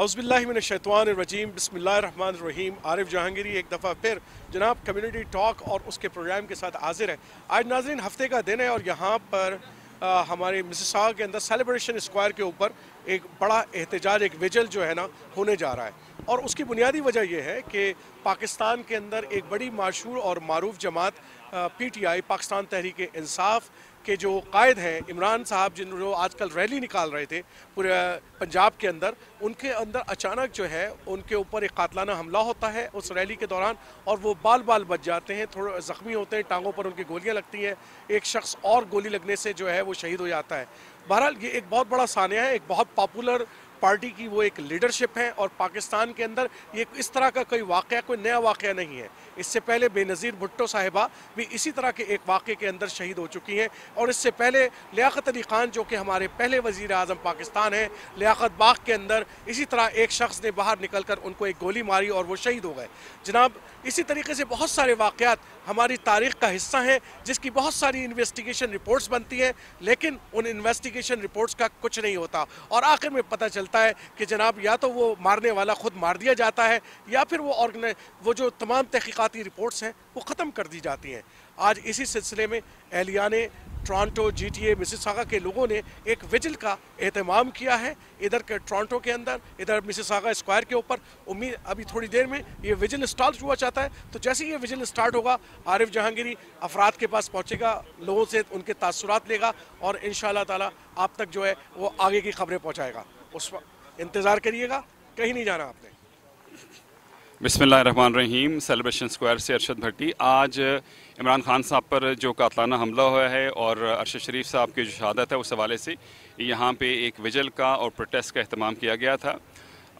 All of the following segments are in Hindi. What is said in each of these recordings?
अउज़बिल्लिमिनशैतवानरजीम बसमीम आरिफ जहांगीरी एक दफ़ा फिर जनाब कम्युनिटी टॉक और उसके प्रोग्राम के साथ हाजिर है। आज नाजरीन हफ़्ते का दिन है और यहाँ पर आ, हमारे मिसिसागा के अंदर सेलिब्रेशन स्क्वायर के ऊपर एक बड़ा एहतजाज एक विजल जो है ना होने जा रहा है। और उसकी बुनियादी वजह यह है कि पाकिस्तान के अंदर एक बड़ी मशहूर और मरूफ जमात P T I Pakistan Tehreek Insaf के जो कायद हैं, इमरान साहब जिन जो आजकल रैली निकाल रहे थे पूरे पंजाब के अंदर, उनके अंदर अचानक जो है, उनके ऊपर एक कातलाना हमला होता है उस रैली के दौरान और वो बाल बाल बच जाते हैं, थोड़े ज़ख्मी होते हैं, टांगों पर उनकी गोलियाँ लगती हैं। एक शख्स और गोली लगने से जो है, वो शहीद हो जाता है। बहरहाल, ये एक बहुत बड़ा सानिया है, एक बहुत पॉपुलर पार्टी की वो एक लीडरशिप है और पाकिस्तान के अंदर ये इस तरह का कोई वाक़ कोई नया वाक़ नहीं है। इससे पहले बेनज़ीर भुट्टो साहिबा भी इसी तरह के एक वाक़े के अंदर शहीद हो चुकी हैं और इससे पहले लियाकत अली ख़ान, जो कि हमारे पहले वज़ी अजम पाकिस्तान हैं, लियाकत बाग के अंदर इसी तरह एक शख्स ने बाहर निकल कर उनको एक गोली मारी और वो शहीद हो गए। जनाब, इसी तरीके से बहुत सारे वाक़ात हमारी तारीख का हिस्सा हैं, जिसकी बहुत सारी इन्वेस्टिगेशन रिपोर्ट्स बनती हैं, लेकिन उन इन्वेस्टिगेशन रिपोर्ट्स का कुछ नहीं होता। और आखिर में पता चलता है कि जनाब, या तो वो मारने वाला खुद मार दिया जाता है, या फिर वो ऑर्गेनाइज वो जो तमाम तहकीक़ाती रिपोर्ट्स हैं, वो ख़त्म कर दी जाती हैं। आज इसी सिलसिले में एहलियाने Toronto G T A Mississauga के लोगों ने एक विजिल का अहतमाम किया है। इधर के टोरंटो के अंदर, इधर मिसिसागा स्क्वायर के ऊपर, उम्मीद अभी थोड़ी देर में ये विजिल स्टार्ट हुआ चाहता है। तो जैसे ही ये विजिल स्टार्ट होगा, आरिफ जहांगीरी अफराद के पास पहुँचेगा, लोगों से उनके तासुरात लेगा और इन ताला आप तक जो है, वो आगे की खबरें पहुँचाएगा। उस इंतज़ार करिएगा, कहीं नहीं जाना आपने। बिसमीम सेलिब्रेशन स्क्वायर से अरशद भट्टी। आज इमरान खान साहब पर जो कातलाना हमला हुआ है और अरशद शरीफ साहब की जो शहादत है, उस हवाले से यहाँ पे एक विजल का और प्रोटेस्ट का अहतमाम किया गया था।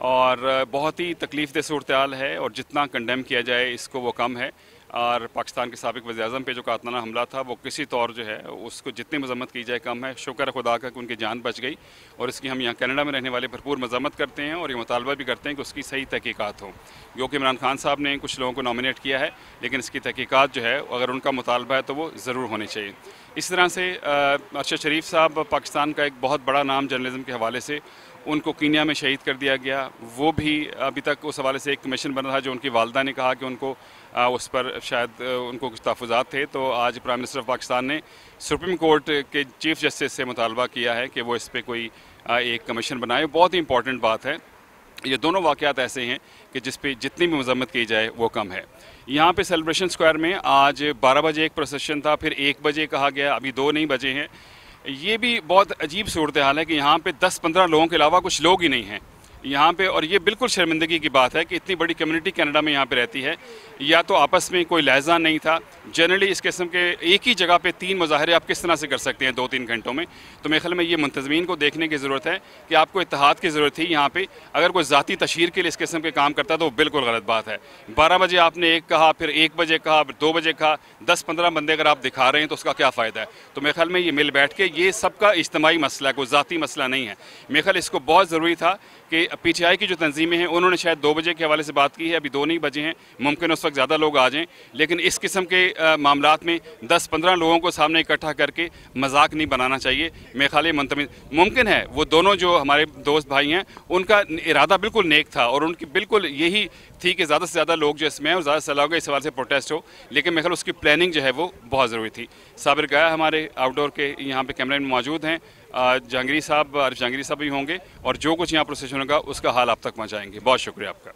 और बहुत ही तकलीफ़ दह सूरत है और जितना कंडेम किया जाए, इसको वो कम है। और पाकिस्तान के सबक वजी अजम पर जो कातलाना हमला था, वो किसी तौर जो है, उसको जितनी मजम्मत की जाए, कम है। शुक्र खुदा का कि उनकी जान बच गई और इसकी हम यहाँ कनाडा में रहने वाले भरपूर मजम्मत करते हैं और ये मुतालबा भी करते हैं कि उसकी सही तहकीक़ात हो। क्योंकि इमरान खान साहब ने कुछ लोगों को नॉमिनेट किया है, लेकिन इसकी तहकीक़ात जो है, अगर उनका मुतालबा है तो वो ज़रूर होनी चाहिए। इस तरह से अरशद शरीफ साहब, पाकिस्तान का एक बहुत बड़ा नाम जर्नलिज्म के हवाले से उनको कीनिया में शहीद कर दिया गया। वो भी अभी तक उस हवाले से एक कमीशन बना था, जो उनकी वालदा ने कहा कि उनको उस पर शायद उनको कुछ तहफ़ात थे। तो आज प्राइम मिनिस्टर ऑफ़ पाकिस्तान ने सुप्रीम कोर्ट के चीफ जस्टिस से मुतालबा किया है कि वो इस पर कोई एक कमीशन बनाए। बहुत ही इंपॉर्टेंट बात है। ये दोनों वाक़ात ऐसे हैं कि जिस पे जितनी भी मजम्मत की जाए, वो कम है। यहाँ पे सेलिब्रेशन स्क्वायर में आज 12 बजे एक प्रोसेशन था, फिर एक बजे कहा गया, अभी दो नहीं बजे हैं। ये भी बहुत अजीब सूरत हाल है कि यहाँ पे 10-15 लोगों के अलावा कुछ लोग ही नहीं हैं। यहाँ पे, और ये बिल्कुल शर्मिंदगी की बात है कि इतनी बड़ी कम्युनिटी कनाडा में यहाँ पे रहती है। या तो आपस में कोई लहजा नहीं था। जनरली इस किस्म के एक ही जगह पे तीन मुजाहरे आप किस तरह से कर सकते हैं दो तीन घंटों में? तो मेरे ख्याल में ये मुंतजमीन को देखने की ज़रूरत है कि आपको इतिहाद की ज़रूरत थी यहाँ पर अगर कोई ज़ाती तशहर के लिए इस किस्म के काम करता तो वो बिल्कुल गलत बात है। बारह बजे आपने एक कहा, फिर एक बजे कहा, दो बजे कहा दस पंद्रह बंदे अगर आप दिखा रहे हैं तो उसका क्या फ़ायदा है? तो मेरे ख्याल में ये मिल बैठ के ये सबका इज्तमाही मसला है, कोई ज़ाती मसला नहीं है। मेरे ख्याल इसको बहुत ज़रूरी था कि पी टी आई की जो तंजीमें हैं, उन्होंने शायद दो बजे के हवाले से बात की है, अभी दो नहीं बजे हैं, मुमकिन उस वक्त ज़्यादा लोग आ जाएँ, लेकिन इस किस्म के मामला में दस पंद्रह लोगों को सामने इकट्ठा करके मज़ाक नहीं बनाना चाहिए, मेरे खाली मंतमिन, मुमकिन है, वो दोनों जो हमारे दोस्त भाई हैं, उनका इरादा बिल्कुल नेक था और उनकी बिल्कुल यही थी कि ज़्यादा से ज़्यादा लोग जो इसमें और ज़्यादा सलाह इस सवाल से प्रोटेस्ट हो। लेकिन मेरे ख्याल उसकी प्लानिंग जो है वो बहुत ज़रूरी थी। साबिर गया हमारे आउटडोर के यहाँ पे कैमरे मौजूद हैं। जहांगीरी साहब, आरिफ जहांगीरी साहब भी होंगे और जो कुछ यहाँ प्रोसेशन होगा उसका हाल आप तक पहुँचाएँगे। बहुत शुक्रिया आपका।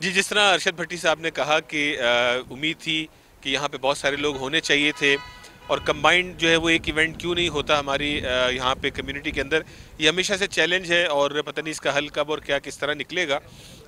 जी, जिस तरह अरशद भट्टी साहब ने कहा कि उम्मीद थी कि यहाँ पे बहुत सारे लोग होने चाहिए थे। और कंबाइंड जो है वो एक इवेंट क्यों नहीं होता हमारी यहाँ पे कम्युनिटी के अंदर? ये हमेशा से चैलेंज है और पता नहीं इसका हल कब और क्या किस तरह निकलेगा।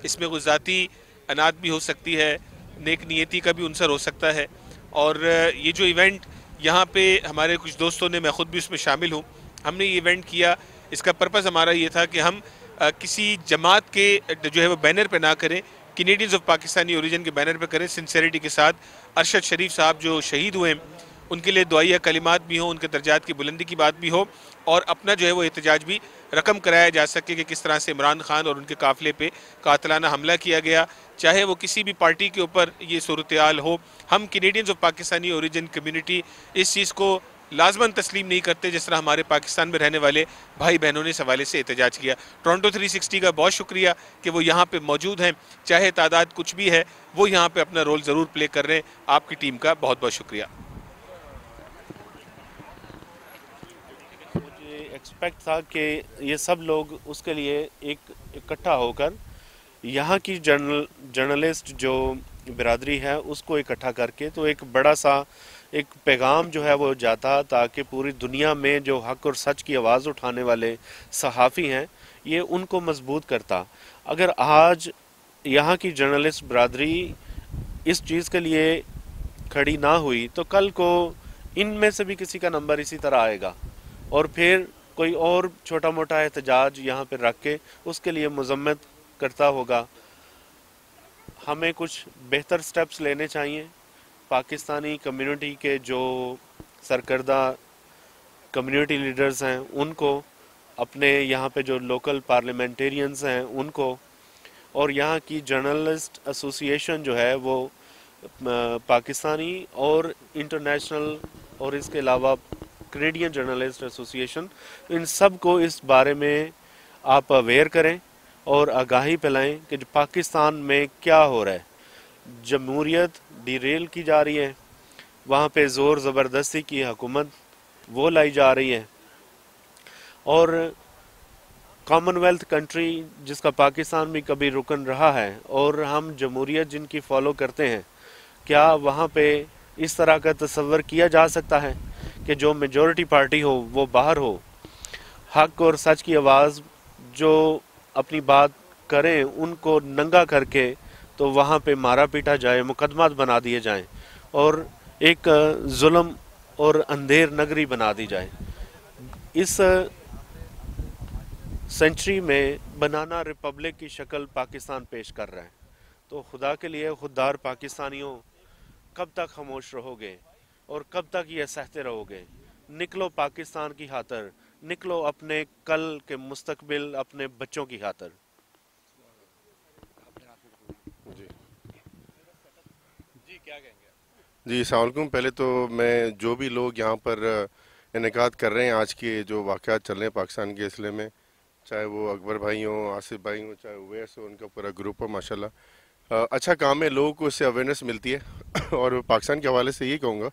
इसमें कुछ ज़ाती अनाज भी हो सकती है, नेक नियति का भी उनसर हो सकता है। और ये जो इवेंट यहाँ पे हमारे कुछ दोस्तों ने, मैं ख़ुद भी उसमें शामिल हूँ। हमने ये इवेंट किया, इसका पर्पज़ हमारा ये था कि हम किसी जमात के जो है वो बैनर पे ना करें कैनेडियंस ऑफ़ पाकिस्तानी ओरिजिन के बैनर पे करें सिंसेरिटी के साथ। अरशद शरीफ साहब जो शहीद हुए उनके लिए दुआया कलिमात भी हों, उनके दर्जात की बुलंदी की बात भी हो, और अपना जो है वो एहतजाज भी रकम कराया जा सके कि किस तरह से इमरान खान और उनके काफ़िले पे कातलाना हमला किया गया। चाहे वो किसी भी पार्टी के ऊपर ये सूरत हो, हम Canadians of Pakistani origin community इस चीज़ को लाजमन तस्लीम नहीं करते, जिस तरह हमारे पाकिस्तान में रहने वाले भाई बहनों ने इस हवाले से एहतजाज किया। टोरंटो 360 का बहुत शुक्रिया कि वो यहाँ पे मौजूद हैं। चाहे तादाद कुछ भी है, वो यहाँ पे अपना रोल ज़रूर प्ले कर रहे हैं। आपकी टीम का बहुत बहुत शुक्रिया मुझे एक्सपेक्ट था कि ये सब लोग उसके लिए एक इकट्ठा होकर यहाँ की जर्नल, जर्नलिस्ट जो बिरादरी है, उसको इकट्ठा करके तो एक बड़ा सा एक पैगाम जो है वो जाता ताकि पूरी दुनिया में जो हक और सच की आवाज़ उठाने वाले सहाफ़ी हैं, ये उनको मज़बूत करता। अगर आज यहाँ की जर्नलिस्ट बरदरी इस चीज़ के लिए खड़ी ना हुई तो कल को इन में से भी किसी का नंबर इसी तरह आएगा। और फिर कोई और छोटा मोटा एहतजाज यहाँ पर रख के उसके लिए मजम्मत करता होगा। हमें कुछ बेहतर स्टेप्स लेने चाहिए। पाकिस्तानी कम्युनिटी के जो सरकर्दा कम्युनिटी लीडर्स हैं, उनको अपने यहाँ पे जो लोकल पार्लियामेंटेरियंस हैं, उनको और यहाँ की जर्नलिस्ट एसोसिएशन जो है, वो पाकिस्तानी और इंटरनेशनल और इसके अलावा कनेडियन जर्नलिस्ट एसोसिएशन इन सबको इस बारे में आप अवेयर करें और आगाही फैलाएँ कि पाकिस्तान में क्या हो रहा है। जमहूरीत डिरेल की जा रही है। वहाँ पे ज़ोर ज़बरदस्ती की हुकूमत वो लाई जा रही है। और कॉमनवेल्थ कंट्री जिसका पाकिस्तान भी कभी रुकन रहा है और हम जमहूरीत जिनकी फॉलो करते हैं, क्या वहाँ पे इस तरह का तस्वर किया जा सकता है? कि जो मेजॉरिटी पार्टी हो, वो बाहर हो, हक और सच की आवाज़ जो अपनी बात करें, उनको नंगा करके तो वहाँ पे मारा पीटा जाए मुकदमात बना दिए जाएँ और एक जुल्म और अंधेर नगरी बना दी जाए। इस सेंचुरी में बनाना रिपब्लिक की शक्ल पाकिस्तान पेश कर रहा है। तो खुदा के लिए, खुददार पाकिस्तानियों, कब तक खामोश रहोगे? और कब तक ये सहते रहोगे? निकलो पाकिस्तान की खातर निकलो अपने कल के मुस्तकबिल अपने बच्चों की खातर। जी। सलामकुम पहले तो मैं जो भी लोग यहाँ पर इनका कर रहे हैं आज के जो वाक़ चल रहे हैं पाकिस्तान के इसलिए में चाहे वो अकबर भाई हों आसिफ भाई हों चाहे उवैस हो उनका पूरा ग्रुप हो माशाल्लाह। अच्छा काम है लोगों को इससे अवेयरनेस मिलती है। और पाकिस्तान के हवाले से ये कहूँगा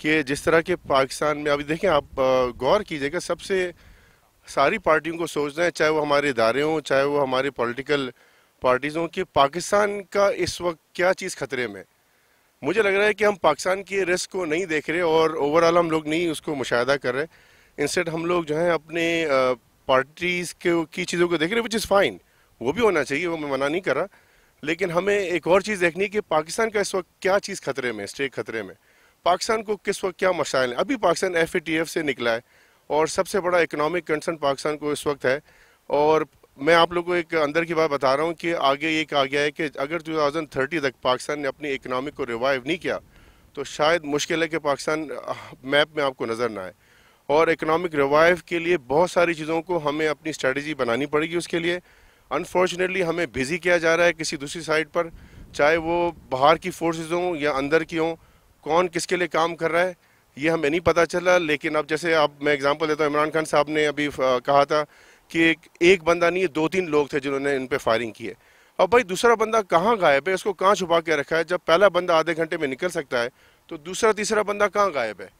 कि जिस तरह के पाकिस्तान में, अभी देखें आप गौर कीजिएगा, सबसे सारी पार्टियों को सोचना है, चाहे वो हमारे इदारे हों, चाहे वो हमारे पॉलिटिकल पार्टीज़ हों, कि पाकिस्तान का इस वक्त क्या चीज़ खतरे में मुझे लग रहा है कि हम पाकिस्तान के रिस्क को नहीं देख रहे और ओवरऑल हम लोग नहीं उसको मुशाह कर रहे। इंस्टेड हम लोग जो है अपने पार्टीज़ के, की चीज़ों को देख रहे हैं विच इज़ फाइन वो भी होना चाहिए, वो मैं मना नहीं कर रहा। लेकिन हमें एक और चीज़ देखनी है कि पाकिस्तान का इस वक्त क्या चीज़ खतरे में स्टेट खतरे में पाकिस्तान को किस वक्त क्या मसाइल हैं? अभी पाकिस्तान एफएटीएफ से निकला है और सबसे बड़ा इकोनॉमिक कंसर्न पाकिस्तान को इस वक्त है। और मैं आप लोगों को एक अंदर की बात बता रहा हूँ कि आगे ये कहा गया है कि अगर 2030 तक पाकिस्तान ने अपनी इकनॉमी को रिवाइव नहीं किया तो शायद मुश्किल है कि पाकिस्तान मैप में आपको नज़र ना आए। और इकनॉमिक रिवाइव के लिए बहुत सारी चीज़ों को हमें अपनी स्ट्रेटजी बनानी पड़ेगी उसके लिए। अनफॉर्चुनेटली हमें बिज़ी किया जा रहा है किसी दूसरी साइड पर, चाहे वो बाहर की फोर्सेज हों या अंदर की हों। कौन किसके लिए काम कर रहा है ये हमें नहीं पता चला लेकिन अब जैसे अब मैं एग्जांपल देता हूँ इमरान खान साहब ने अभी कहा था कि एक, एक बंदा नहीं है दो तीन लोग थे जिन्होंने इन पर फायरिंग की है। अब भाई दूसरा बंदा कहाँ गायब है? उसको कहाँ छुपा के रखा है? जब पहला बंदा आधे घंटे में निकल सकता है तो दूसरा तीसरा बंदा कहाँ गायब है?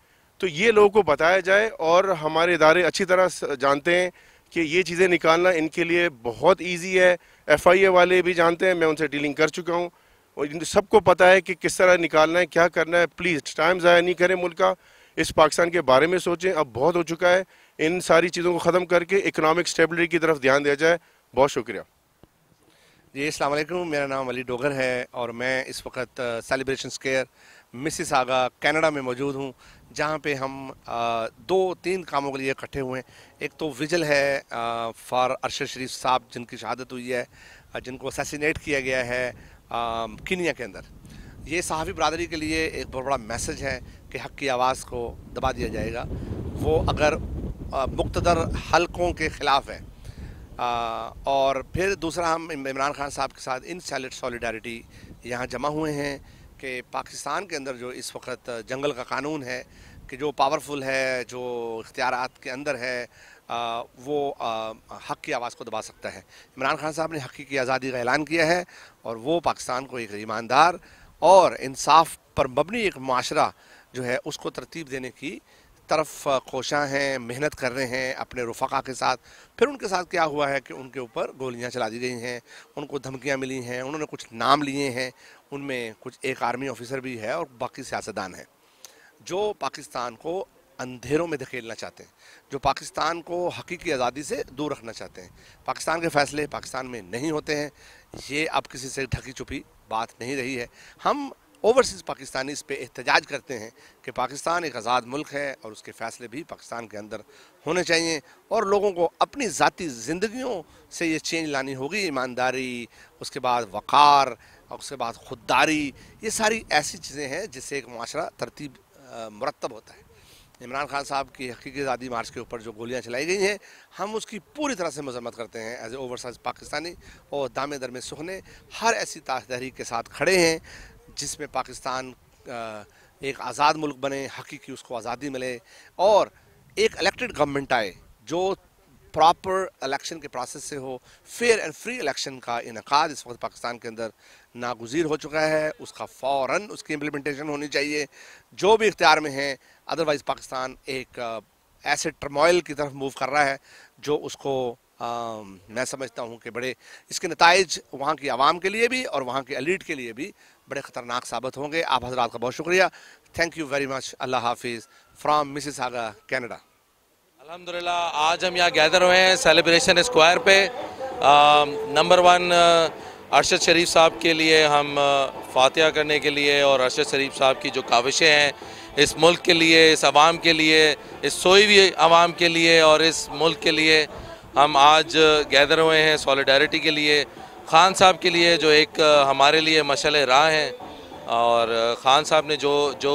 तो ये लोगों को बताया जाए और हमारे इदारे अच्छी तरह जानते हैं कि ये चीज़ें निकालना इनके लिए बहुत ईजी है। एफआईए वाले भी जानते हैं मैं उनसे डीलिंग कर चुका हूँ। और सबको पता है कि किस तरह निकालना है क्या करना है। प्लीज़ टाइम ज़ाया नहीं करें मुल्क का। इस पाकिस्तान के बारे में सोचें। अब बहुत हो चुका है। इन सारी चीज़ों को ख़त्म करके इकनॉमिक स्टेबिलिटी की तरफ़ ध्यान दिया जाए। बहुत शुक्रिया। जी अस्सलाम मेरा नाम अली डोगर है और मैं इस वक्त celebration square Mrs Agha Canada में मौजूद हूँ जहाँ पे हम आ, दो तीन कामों के लिए इकट्ठे हुए हैं। एक तो विजल है फॉर अरशद शरीफ साहब जिनकी शहादत हुई है जिनको असैसिनेट किया गया है। किनिया के अंदर। ये सहाफ़ी बरदरी के लिए एक बहुत बड़ा मैसेज है कि हक़ की आवाज़ को दबा दिया जाएगा। वो अगर मुख्तर हलकों के ख़िलाफ़ है आ, और फिर दूसरा हम इमरान खान साहब के साथ इन सैलिड सॉलिडारिटी यहाँ जमा हुए हैं कि पाकिस्तान के अंदर जो इस वक्त जंगल का कानून है कि जो पावरफुल है जो इख्तियार के अंदर है वो हक़ की आवाज़ को दबा सकता है। इमरान खान साहब ने हक़ी की आज़ादी का ऐलान किया है और वो पाकिस्तान को एक ईमानदार और इंसाफ पर मबनी एक माशरा जो है उसको तरतीब देने की तरफ़ कोशा हैं, मेहनत कर रहे हैं अपने रफ़ा के साथ। फिर उनके साथ क्या हुआ है कि उनके ऊपर गोलियाँ चला दी गई हैं, उनको धमकियाँ मिली हैं, उन्होंने कुछ नाम लिए हैं, उनमें कुछ एक आर्मी ऑफिसर भी है और बाकी सियासतदान हैं। जो पाकिस्तान को अंधेरों में धकेलना चाहते हैं, जो पाकिस्तान को हकीकी आज़ादी से दूर रखना चाहते हैं। पाकिस्तान के फैसले पाकिस्तान में नहीं होते हैं। ये अब किसी से ढकी छुपी बात नहीं रही है। हम ओवरसीज़ पाकिस्तानी इस पर एहतजाज करते हैं कि पाकिस्तान एक आज़ाद मुल्क है और उसके फ़ैसले भी पाकिस्तान के अंदर होने चाहिए और लोगों को अपनी ज़ाती ज़िंदगियों से ये चेंज लानी होगी। ईमानदारी, उसके बाद वक़ार और उसके बाद खुददारी, ये सारी ऐसी चीज़ें हैं जिससे एक माशरा तरतीब मरतब होता है। इमरान खान साहब की हकीकी आज़ादी मार्च के ऊपर जो गोलियाँ चलाई गई हैं, हम उसकी पूरी तरह से मजम्मत करते हैं एज ए ओवरसाइज पाकिस्तानी और दामे दर में सुखने हर ऐसी तहरीक के साथ खड़े हैं, जिसमें पाकिस्तान एक आज़ाद मुल्क बने, हकीकी उसको आज़ादी मिले और एक इलेक्टेड गवर्नमेंट आए, जो प्रॉपर इलेक्शन के प्रोसेस से हो फेयर एंड फ्री इलेक्शन का इनका इस वक्त पाकिस्तान के अंदर नागुजीर हो चुका है, उसका फ़ौर उसकी इम्प्लीमेंटेशन होनी चाहिए, जो भी इख्तियार में है अदरवाइज़ पाकिस्तान एक ऐसे टर्मोइल की तरफ़ मूव कर रहा है जो उसको आ, मैं समझता हूँ कि बड़े इसके नतज वहाँ की आवाम के लिए भी और वहाँ के अलीट के लिए भी बड़े ख़तरनाक साबित होंगे। आप हजरात का बहुत शुक्रिया। थैंक यू वेरी मच अल्लाह हाफिज़। फ्राम मिसिस आगा कैनेडा अलहमदिल्ला आज हम यहाँ गैदर हुए हैं सेलिब्रेशन स्क्वायर पे। नंबर वन अरशद शरीफ साहब के लिए हम फातिहा करने के लिए और अरशद शरीफ साहब की जो काविशें हैं इस मुल्क के लिए, इस आवाम के लिए, इस सोई हुई आवाम के लिए और इस मुल्क के लिए हम आज गैदर हुए हैं सॉलिडारिटी के लिए। ख़ान साहब के लिए जो एक हमारे लिए मशल राह हैं और ख़ान साहब ने जो जो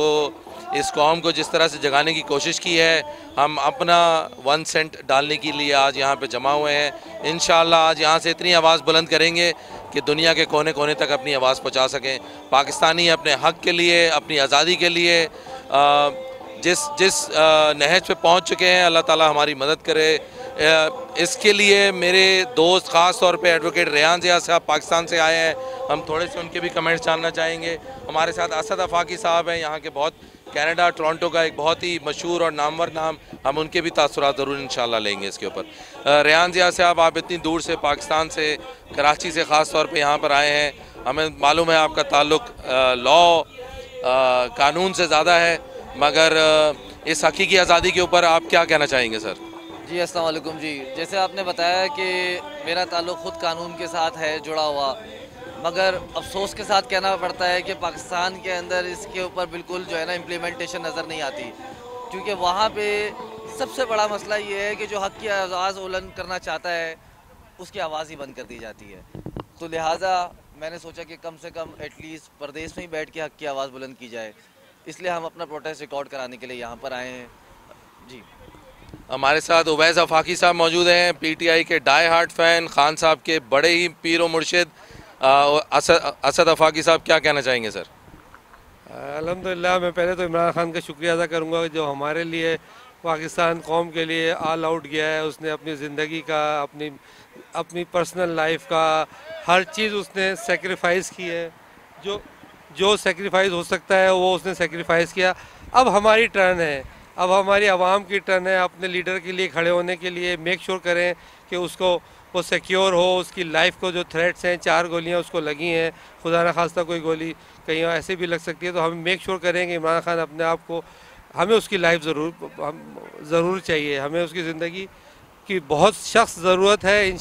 इस कौम को जिस तरह से जगाने की कोशिश की है, हम अपना वन सेंट डालने के लिए आज यहाँ पे जमा हुए हैं। इन आज यहाँ से इतनी आवाज़ बुलंद करेंगे कि दुनिया के कोने कोने तक अपनी आवाज़ पहुँचा सकें। पाकिस्तानी अपने हक़ के लिए, अपनी आज़ादी के लिए जिस जिस नहज पे पहुँच चुके हैं, अल्लाह ताला हमारी मदद करे। इसके लिए मेरे दोस्त, ख़ास तौर पे एडवोकेट रेहान जिया साहब पाकिस्तान से आए हैं। हम थोड़े से उनके भी कमेंट्स जानना चाहेंगे। हमारे साथ असद अफाकी साहब हैं, यहाँ के बहुत कनाडा टोरंटो का एक बहुत ही मशहूर और नामवर नाम हम उनके भी तासुरात ज़रूर इन लेंगे इसके ऊपर। रेहान जिया साहब, आप इतनी दूर से पाकिस्तान से, कराची से ख़ास तौर पर यहाँ पर आए हैं। हमें मालूम है आपका ताल्लुक लॉ कानून से ज़्यादा है। मगर इस हकी की आज़ादी के ऊपर आप क्या कहना चाहेंगे, सर? जी वालेकुम जी। जैसे आपने बताया कि मेरा ताल्लुक़ ख़ुद कानून के साथ है, जुड़ा हुआ। मगर अफसोस के साथ कहना पड़ता है कि पाकिस्तान के अंदर इसके ऊपर बिल्कुल जो है ना इम्प्लीमेंटेशन नज़र नहीं आती। क्योंकि वहाँ पे सबसे बड़ा मसला ये है कि जो हक़ की आवाज़ उलन करना चाहता है, उसकी आवाज़ ही बंद कर दी जाती है। तो लिहाजा मैंने सोचा कि कम से कम एटलीस्ट प्रदेश में ही बैठ के हक़ की आवाज़ बुलंद की जाए। इसलिए हम अपना प्रोटेस्ट रिकॉर्ड कराने के लिए यहाँ पर आए हैं। जी। हमारे साथ उवैस अफाकी साहब मौजूद हैं पीटीआई के डाई हार्ट फ़ैन खान साहब के बड़े ही पीर व मुर्शिद। असद असद अफाकी साहब क्या कहना चाहेंगे सर? अलहमदिल्ला मैं पहले तो इमरान खान का शुक्रिया अदा करूँगा जो हमारे लिए पाकिस्तान कौम के लिए ऑल आउट गया है उसने अपनी ज़िंदगी का अपनी अपनी पर्सनल लाइफ का हर चीज़ उसने सेक्रीफाइस की है जो जो सेक्रीफाइस हो सकता है, वो उसने सेक्रीफाइस किया। अब हमारी टर्न है। अब हमारी आवाम की टर्न है। अपने लीडर के लिए खड़े होने के लिए मेक श्योर sure करें कि उसको, वो सिक्योर हो, उसकी लाइफ को जो थ्रेट्स हैं, चार गोलियाँ उसको लगी हैं। खुदा न खास्ता कोई गोली कहीं ऐसे भी लग सकती है। तो हम मेक श्योर sure करें कि इमरान खान अपने आप को, हमें उसकी लाइफ ज़रूर, हम, ज़रूर चाहिए। हमें उसकी ज़िंदगी की बहुत शख्स ज़रूरत है। इन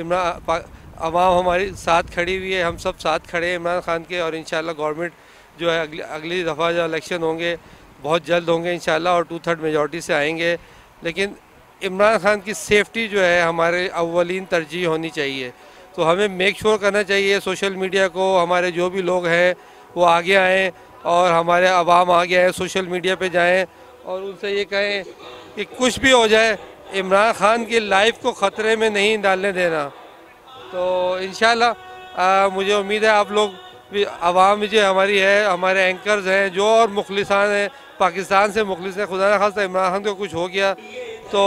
इमरान आवाम हमारी साथ खड़ी हुई है, हम सब साथ खड़े हैं इमरान खान के और इन गवर्नमेंट जो है अगली अगली दफ़ा जो इलेक्शन होंगे, बहुत जल्द होंगे इन और टू थर्ड मेजॉरिटी से आएँगे। लेकिन इमरान खान की सेफ्टी जो है हमारे अवलिन तरजीह होनी चाहिए। तो हमें मेक श्योर करना चाहिए सोशल मीडिया को, हमारे जो भी लोग हैं वो आगे आएँ और हमारे आवाम आगे आए सोशल मीडिया पे जाएँ और उनसे ये कहें कि कुछ भी हो जाए, इमरान खान की लाइफ को ख़तरे में नहीं डालने देना। तो इन मुझे उम्मीद है आप लोग भी, आवाम जो हमारी है, हमारे एंकर्स हैं, जो और मुखलिसान हैं, पाकिस्तान से मुखलिस हैं, खुदा न खासा इमरान खान को कुछ हो गया। तो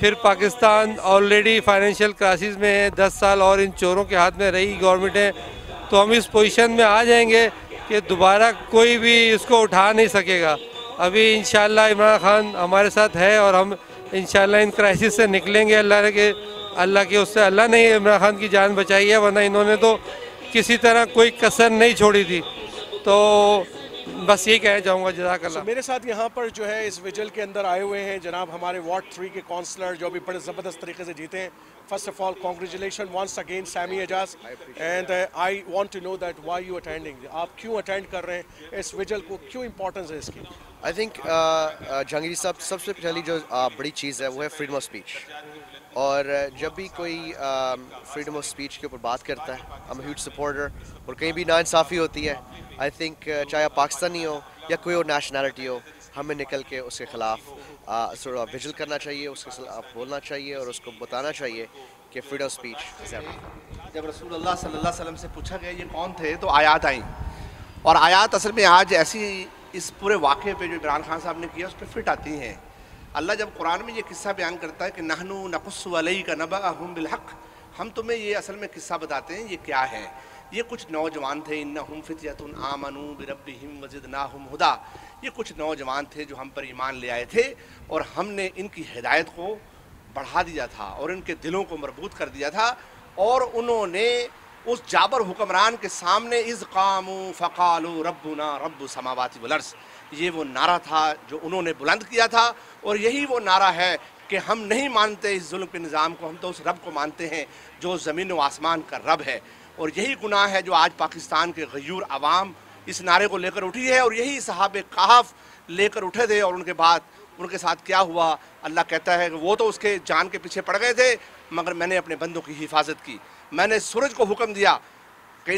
फिर पाकिस्तान ऑलरेडी फाइनेंशियल क्राइसिस में है, दस साल और इन चोरों के हाथ में रही गवर्नमेंट तो हम इस पोजीशन में आ जाएँगे कि दोबारा कोई भी इसको उठा नहीं सकेगा। अभी इन इमरान खान हमारे साथ है और हम इन इन क्राइसिस से निकलेंगे, अल्लाह के अल्लाह के उससे अल्लाह ने इमरान खान की जान बचाई है वरना इन्होंने तो किसी तरह कोई कसर नहीं छोड़ी थी। तो बस ये कहना चाहूँगा जजाक so, मेरे साथ यहाँ पर जो है इस विजल के अंदर आए हुए हैं जनाब हमारे वार्ड थ्री के काउंसलर जो भी बड़े ज़बरदस्त तरीके से जीते हैं। First of all congratulation once again Sami Ejaz and I want to know that why you attending आप क्यों अटेंड कर रहे हैं इस विजल को? क्यों इंपॉर्टेंस है इसकी? आई थिंक जहांगीर साहब सबसे पहली जो uh, बड़ी चीज़ है वो है फ्रीडम ऑफ़ स्पीच और जब भी कोई फ्रीडम ऑफ़ स्पीच के ऊपर बात करता है हम ह्यूज सपोर्टर और कहीं भी नाइंसाफ़ी होती है आई थिंक चाहे आप पाकिस्तानी हो या कोई और नेशनैलिटी हो, हमें निकल के उसके ख़िलाफ़ थोड़ा विजल करना चाहिए, उसके खिलाफ बोलना चाहिए और उसको बताना चाहिए कि फ्रीडम ऑफ़ स्पीच जब रसूल अल्लाह सल्लल्लाहु अलैहि वसल्लम से पूछा गया ये कौन थे तो आयात आई। और आयात असल में आज ऐसी इस पूरे वाक़े पे जो इमरान खान साहब ने किया, उस पर फिट आती हैं। अल्लाह जब कुरान में ये किस्सा बयान करता है कि नहनु नकुस वलई का नबा हम बिलहक, हम तुम्हें ये असल में किस्सा बताते हैं, ये क्या है? ये कुछ नौजवान थे इन हम फितयतुन आमनु बिरबिहिम वजिद ना हम हुदा। ये कुछ नौजवान थे जो हम पर ईमान ले आए थे और हमने इनकी हिदायत को बढ़ा दिया था और इनके दिलों को मरबूत कर दिया था और उन्होंने उस जाबर हुक्मरान के सामने इस कामू फ़कालू रबुना रब समावाती वलर्स ये वो नारा था जो उन्होंने बुलंद किया था और यही वो नारा है कि हम नहीं मानते इस जुल्म के निज़ाम को, हम तो उस रब को मानते हैं जो ज़मीन व आसमान का रब है। और यही गुनाह है जो आज पाकिस्तान के गयूर आवाम इस नारे को लेकर उठी है और यही सहाब कहाफ लेकर उठे थे और उनके बाद उनके साथ क्या हुआ, अल्लाह कहता है कि वो तो उसके जान के पीछे पड़ गए थे, मगर मैंने अपने बंदों की हिफाजत की। मैंने सूरज को हुक्म दिया कि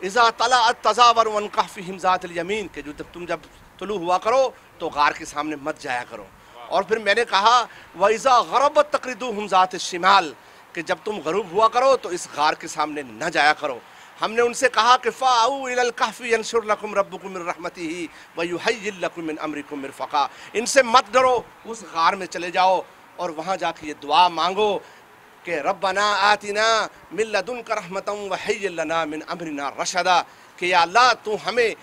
इज़ा तला तजावर वन काफ़ी हिमजात यमीन, के जो तुम, जब तुलू हुआ करो तो गार के सामने मत जाया करो। और फिर मैंने कहा वैज़ा गरबत तकरीदू हमजात शिमाल। कि जब तुम गरूब हुआ करो तो इस गार के सामने न जाया करो। हमने उनसे कहा कि फ़ाऊफ़ी अनशुरकुम रबुकुम रहमती ही वयुहकुम अमरिकुम फ़ा इनसे मत डरो, उस गार में चले जाओ और वहाँ जाके ये दुआ मांगो कि रबना आतिना मिल्लदुन का रहमतम वहना मिन अमरिना रशदा। कि अल्लाह, तू हमें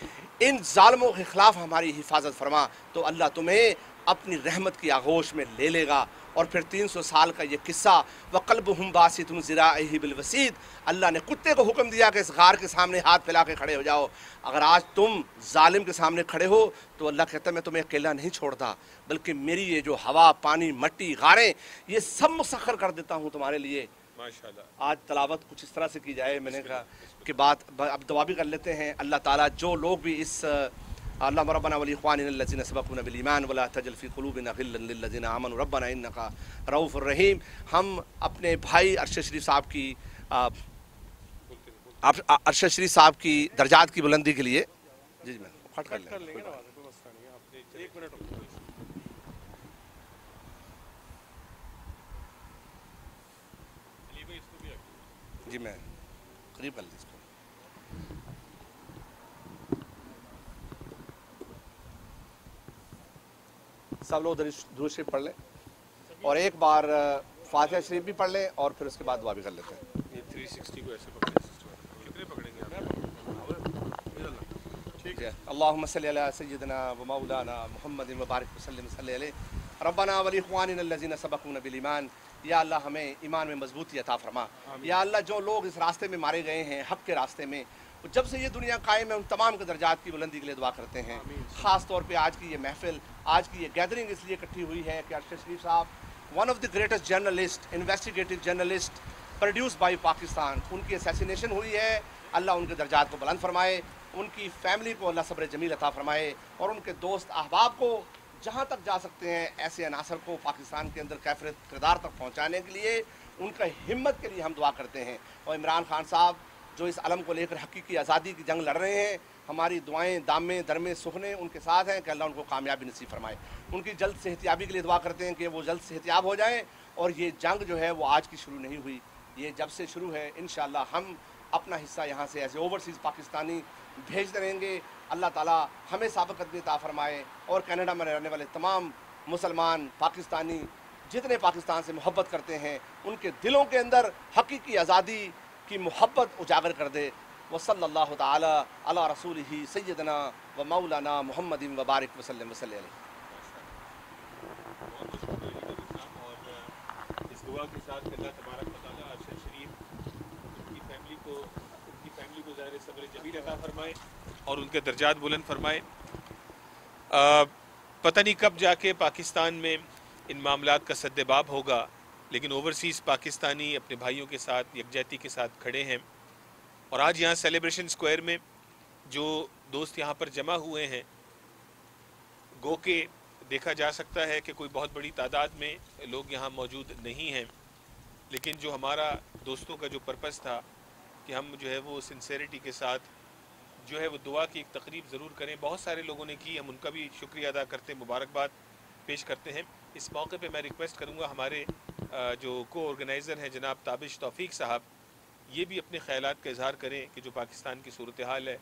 इन ालमों के ख़िलाफ़ हमारी हिफाजत फरमा। तो अल्लाह तुम्हें अपनी रहमत की आगोश में ले लेगा। और फिर तीन सौ साल का ये किस्सा व कल्ब हम बासित ज़रा बिलवसीद अल्लाह ने कुत्ते को हुक्म दिया कि इस गार के सामने हाथ फैला के खड़े हो जाओ। अगर आज तुम जालिम के सामने खड़े हो तो अल्लाह कहता मैं तुम्हें अकेला नहीं छोड़ता बल्कि मेरी ये जो हवा पानी मट्टी गारें ये सब मुसखर कर देता हूँ तुम्हारे लिए। आज तलावत कुछ इस तरह से की जाए मैंने कहा कि बात अब दुआ भी कर लेते हैं। अल्लाह ताला जो लोग भी इस अल्लाह रबना वली सबकुन बिलीमान वला तजल्फ़ी क़लूबिन गिल्लजीन अमन रबना इन्नका रऊफ़ रहीम हम अपने भाई अरशद शरीफ साहब की अरशद शरीफ साहब की दर्जात की बुलंदी के लिए जी मैं खट कर लेंगे जी मैं करीब कर ली इसको सब लोग दूर शरीफ पढ़ लें। और एक बार फातिहा शरीफ भी पढ़ लें और फिर उसके बाद दुआ भी कर लेते हैं। ये 360 को ऐसे कितने पकड़ेंगे ठीक है। अल्लाहुम्मा सल्ली अला सय्यदना व मौलाना मुहम्मद मुबारक वसल्लम रब्बना वली इख्वानिना अल्लज़ीना सबक़ूना या अल्लाह हमें ईमान में मजबूती अता फरमा। या अल्लाह जो लोग इस रास्ते में मारे गए हैं हक के रास्ते में जब से ये दुनिया कायम है उन तमाम के दर्जात की बुलंदी के लिए दुआ करते हैं। ख़ास तौर पर आज की ये महफिल आज की ये गैदरिंग इसलिए इकट्ठी हुई है कि Arshad Sharif sahab one of the greatest journalist investigative journalist produce by Pakistan. उनकी असैसिनेशन हुई है अल्लाह उनके दर्जात को बुलंद फरमाए उनकी फैमिली को अल्लाह सब्र जमील अता फरमाए और उनके दोस्त अहबाब को जहाँ तक जा सकते हैं ऐसे अनासर को पाकिस्तान के अंदर कैफरत किरदार तक पहुँचाने के लिए उनका हिम्मत के लिए हम दुआ करते हैं। और इमरान खान साहब जो इस अलम को लेकर हकीकी आज़ादी की जंग लड़ रहे हैं, हमारी दुआएँ, दामे, दरमे सुखने उनके साथ हैं। कि अल्लाह उनको कामयाबी नसीब फरमाए। उनकी जल्द सेहतियाबी के लिए दुआ करते हैं कि वो जल्द सेहतियाब हो जाएँ और ये जंग जो है वो आज की शुरू नहीं हुई। ये जब से शुरू है इन हम अपना हिस्सा यहाँ से ऐसे ओवरसीज़ पाकिस्तानी भेजते रहेंगे। अल्लाह ताला हमें सबक कदमी ता फरमाए और कनाडा में रहने वाले तमाम मुसलमान, पाकिस्तानी, जितने पाकिस्तान से मोहब्बत करते हैं, उनके दिलों के अंदर हकीकी आज़ादी की मोहब्बत उजागर कर दे। वसल्ला तला रसूल ही सैदना व मौलाना मोहम्मद वबारक वसलम वसल शरीफ उनकी और उनके दर्जात बुलंद फरमाए। पता नहीं कब जाके पाकिस्तान में इन मामला का सद्दबाब होगा। लेकिन ओवरसीज़ पाकिस्तानी अपने भाइयों के साथ, यकजहती के साथ खड़े हैं। और आज यहाँ सेलिब्रेशन स्क्वायर में जो दोस्त यहाँ पर जमा हुए हैं गो के देखा जा सकता है कि कोई बहुत बड़ी तादाद में लोग यहाँ मौजूद नहीं हैं। लेकिन जो हमारा दोस्तों का जो पर्पज़ था कि हम जो है वो सिंसेरिटी के साथ जो है वो दुआ की एक तकरीब ज़रूर करें। बहुत सारे लोगों ने की, हम उनका भी शुक्रिया अदा करते मुबारकबाद पेश करते हैं। इस मौके पे मैं रिक्वेस्ट करूँगा हमारे जो को ऑर्गेनाइज़र हैं जनाब ताबिश तौफीक साहब, ये भी अपने ख्याल का इजहार करें कि जो पाकिस्तान की सूरत हाल है,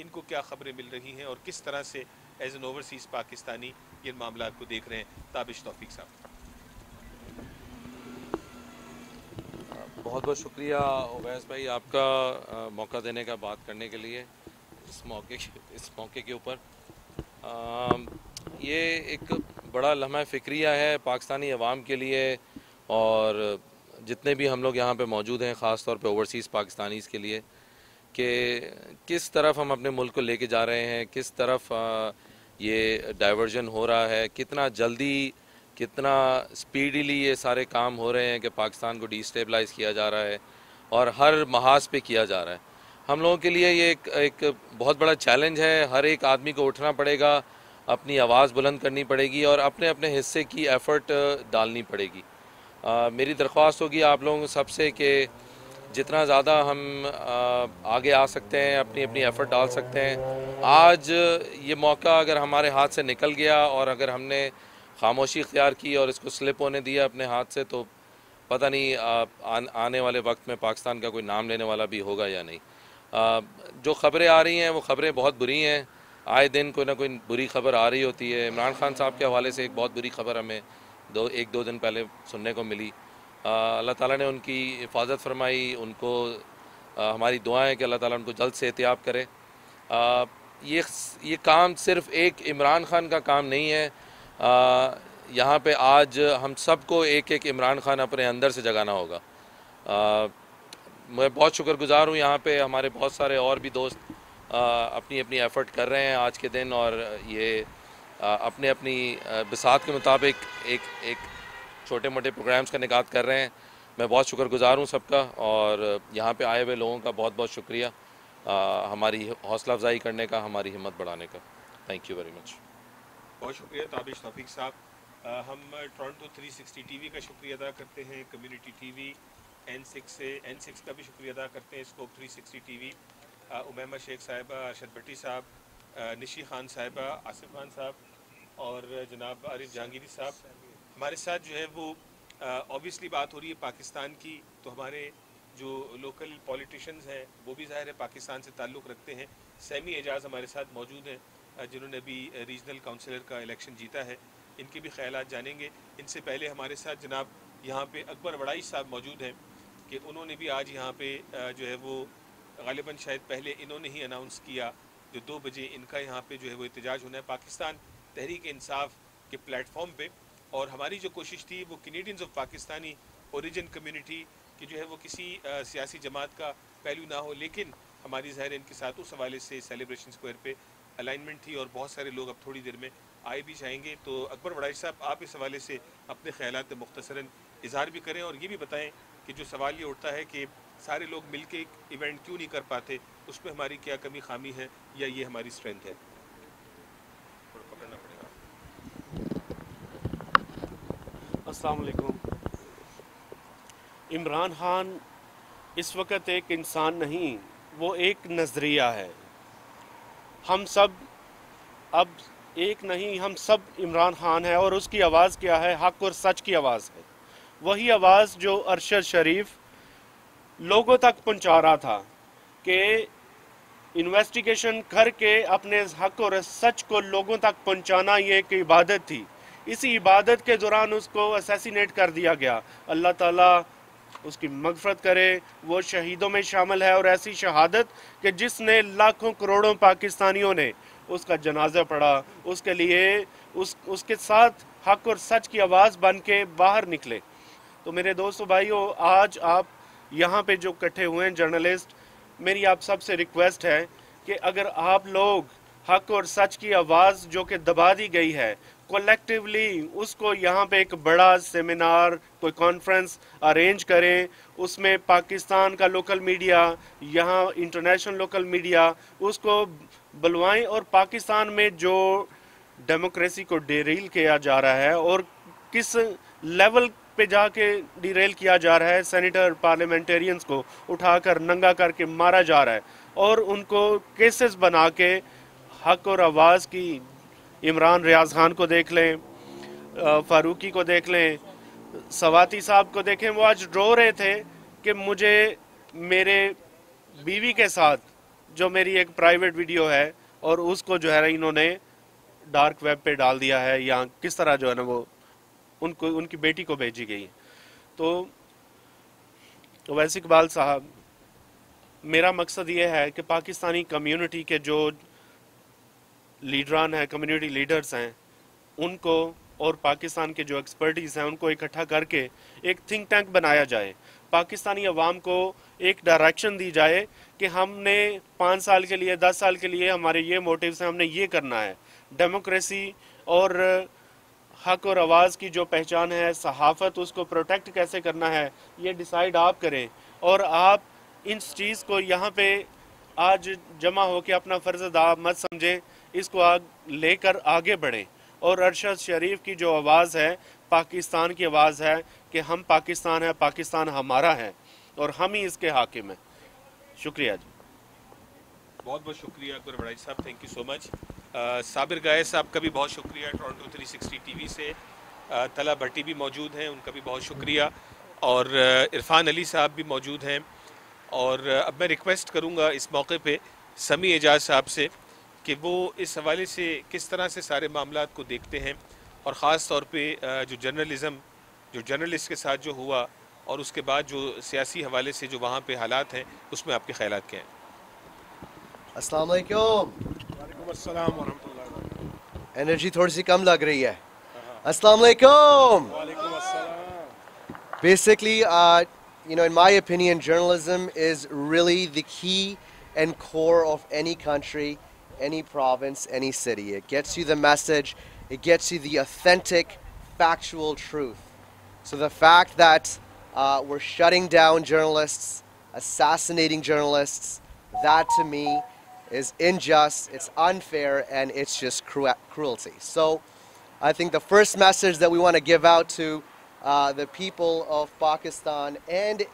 इनको क्या खबरें मिल रही हैं और किस तरह से एज एन ओवरसीज़ पाकिस्तानी इन मामला को देख रहे हैं ताबिश तौफीक साहब। बहुत बहुत शुक्रिया ओवैस भाई आपका मौका देने का, बात करने के लिए इस मौके इस मौके के ऊपर। ये एक बड़ा लम्हा फ़िक्रिया है पाकिस्तानी अवाम के लिए और जितने भी हम लोग यहाँ पे मौजूद हैं ख़ास तौर पे ओवरसीज़ पाकिस्तानीज़ के लिए, कि किस तरफ़ हम अपने मुल्क को लेके जा रहे हैं, किस तरफ़ ये डाइवर्जन हो रहा है, कितना जल्दी, कितना स्पीडीली ये सारे काम हो रहे हैं कि पाकिस्तान को डिस्टेबलाइज किया जा रहा है और हर महाज पे किया जा रहा है। हम लोगों के लिए ये एक एक बहुत बड़ा चैलेंज है, हर एक आदमी को उठना पड़ेगा अपनी आवाज़ बुलंद करनी पड़ेगी और अपने अपने हिस्से की एफ़र्ट डालनी पड़ेगी। आ, मेरी दरख्वास्त होगी आप लोगों सबसे कि जितना ज़्यादा हम आगे आ सकते हैं अपनी अपनी एफ़र्ट डाल सकते हैं। आज ये मौका अगर हमारे हाथ से निकल गया और अगर हमने खामोशी इख्तियार की और इसको स्लिप होने दिया अपने हाथ से तो पता नहीं आ, आने वाले वक्त में पाकिस्तान का कोई नाम लेने वाला भी होगा या नहीं। आ, जो ख़बरें आ रही हैं वो ख़बरें बहुत बुरी हैं। आए दिन कोई ना कोई बुरी खबर आ रही होती है। इमरान खान साहब के हवाले से एक बहुत बुरी खबर हमें दो एक दो दिन पहले सुनने को मिली। अल्लाह ताला ने उनकी हिफाजत फरमाई उनको आ, हमारी दुआएँ कि अल्लाह ताला उनको जल्द से एहतियाब करे। आ, ये ये काम सिर्फ़ एक इमरान खान का काम नहीं है। यहाँ पे आज हम सबको एक एक इमरान खान अपने अंदर से जगाना होगा। आ, मैं बहुत शुक्रगुजार हूँ यहाँ पे हमारे बहुत सारे और भी दोस्त अपनी अपनी एफ़र्ट कर रहे हैं आज के दिन और ये अपने, अपनी बसात के मुताबिक एक एक छोटे मोटे प्रोग्राम्स का निकात कर रहे हैं। मैं बहुत शुक्रगुजार हूँ सबका और यहाँ पे आए हुए लोगों का बहुत बहुत शुक्रिया हमारी हौसला अफजाई करने का, हमारी हिम्मत बढ़ाने का। थैंक यू वेरी मच बहुत शुक्रिया ताबिश, तौफीक साहब। हम टोरंटो 360 टीवी का शुक्रिया अदा करते हैं कम्युनिटी टीवी एन सिक्स से एन सिक्स का भी शुक्रिया अदा करते हैं scope three sixty T V Umaima Sheikh sahiba Arshad Bhatti साहब निशी खान साहिबा आसिफ खान साहब और जनाब आरिफ जहांगीरी साहब। हमारे साथ जो है वो ऑब्वियसली बात हो रही है पाकिस्तान की तो हमारे जो लोकल पॉलिटिशियंस हैं, वो भी ज़ाहिर है पाकिस्तान से ताल्लुक़ रखते हैं। सैमी एजाज हमारे साथ मौजूद हैं जिन्होंने अभी रीजनल काउंसिलर का इलेक्शन जीता है। इनके भी ख्याल जानेंगे। इनसे पहले हमारे साथ जनाब यहाँ पे अकबर वड़ाई साहब मौजूद हैं, कि उन्होंने भी आज यहाँ पे जो है वो गालिबा शायद पहले इन्होंने ही अनाउंस किया जो दो बजे इनका यहाँ पे जो है वो एहतजाज होना है पाकिस्तान तहरीक इंसाफ के प्लेटफॉर्म पे। और हमारी जो कोशिश थी वो Canadians of Pakistani origin community की जो है वो किसी आ, सियासी जमात का पहलू ना हो लेकिन हमारी ज़ाहिर इनके साथ उस हवाले से सेलिब्रेशन स्क्वायर पे अलाइनमेंट थी और बहुत सारे लोग अब थोड़ी देर में आए भी जाएँगे। तो अकबर वड़ाई साहब आप इस हवाले से अपने ख्याल मुख्तसरा इजहार भी करें और ये भी बताएँ कि जो सवाल ये उठता है कि सारे लोग मिल के इवेंट क्यों नहीं कर पाते? उस पर हमारी क्या कमी खामी है या ये हमारी स्ट्रेंथ है? असलकुम इमरान खान इस वक्त एक इंसान नहीं, वो एक नज़रिया है। हम सब, अब एक नहीं, हम सब इमरान खान है और उसकी आवाज़ क्या है? हक और सच की आवाज़ है। वही आवाज़ जो अरशद शरीफ लोगों तक पहुँचा रहा था कि इन्वेस्टिगेशन करके अपने हक और सच को लोगों तक पहुंचाना ये एक इबादत थी। इसी इबादत के दौरान उसको असैसिनेट कर दिया गया। अल्लाह ताला उसकी मगफरत करे, वो शहीदों में शामिल है और ऐसी शहादत कि जिसने लाखों करोड़ों पाकिस्तानियों ने उसका जनाजा पढ़ा, उसके लिए उस, उसके साथ हक और सच की आवाज़ बन के बाहर निकले। तो मेरे दोस्तों भाइयों, आज आप यहाँ पे जो इकट्ठे हुए हैं जर्नलिस्ट, मेरी आप सबसे रिक्वेस्ट है कि अगर आप लोग हक और सच की आवाज़ जो कि दबा दी गई है कलेक्टिवली उसको यहाँ पे एक बड़ा सेमिनार कोई कॉन्फ्रेंस अरेंज करें। उसमें पाकिस्तान का लोकल मीडिया यहाँ इंटरनेशनल लोकल मीडिया उसको बुलवाएँ और पाकिस्तान में जो डेमोक्रेसी को डेरील किया जा रहा है और किस लेवल पे जाके डिरेल किया जा रहा है सेनेटर पार्लियामेंटेरियंस को उठाकर नंगा करके मारा जा रहा है और उनको केसेस बना के हक और आवाज़ की इमरान रियाज खान को देख लें फारूकी को देख लें, सवाती साहब को देखें। वो आज रो रहे थे कि मुझे मेरे बीवी के साथ जो मेरी एक प्राइवेट वीडियो है और उसको जो है इन्होंने डार्क वेब पे डाल दिया है या किस तरह जो है ना वो उनको, उनकी बेटी को भेजी गई। तो वैसे इकबाल साहब, मेरा मकसद ये है कि पाकिस्तानी कम्युनिटी के जो लीडरान हैं, कम्युनिटी लीडर्स हैं, उनको और पाकिस्तान के जो एक्सपर्टीज़ हैं, उनको इकट्ठा करके एक थिंक टैंक बनाया जाए। पाकिस्तानी अवाम को एक डायरेक्शन दी जाए कि हमने पाँच साल के लिए, दस साल के लिए हमारे ये मोटिव्स हैं, हमने ये करना है। डेमोक्रेसी और हक और आवाज़ की जो पहचान है, सहाफ़त उसको प्रोटेक्ट कैसे करना है, ये डिसाइड आप करें। और आप इन चीज़ को यहाँ पे आज जमा हो के अपना फ़र्ज़ अदा मत समझें, इसको आग लेकर आगे बढ़ें। और अरशद शरीफ की जो आवाज़ है, पाकिस्तान की आवाज़ है कि हम पाकिस्तान है, पाकिस्तान हमारा है और हम ही इसके हाकिम हैं। शुक्रिया जी। बहुत बहुत शुक्रिया Akbar Badai sahab thank you so much Sabir Gai sahab का भी बहुत शुक्रिया टोरंटो 360 टीवी से। तला भट्टी भी मौजूद हैं, उनका भी बहुत शुक्रिया। और इरफान अली साहब भी मौजूद हैं। और अब मैं रिक्वेस्ट करूँगा इस मौके पे समी एजाज साहब से कि वो इस हवाले से किस तरह से सारे मामला को देखते हैं और ख़ास तौर पर जो जर्नलिज़म, जो जर्नलिस्ट के साथ जो हुआ और उसके बाद जो सियासी हवाले से जो वहाँ पे हालात हैं, उसमें आपके ख्याल क्या हैं? अस्सलाम वालेकुम। एनर्जी थोड़ी सी कम लग रही है अस्सलाम वालेकुम basically uh, you know in my opinion journalism is really the key and core of any country any province any city it gets you the message it gets you the authentic factual truth so the fact that uh, we're shutting down journalists assassinating journalists that to me is unjust, it's unfair, and it's just cru cruelty. So I think the first message that we want to give out to uh, the people of Pakistan and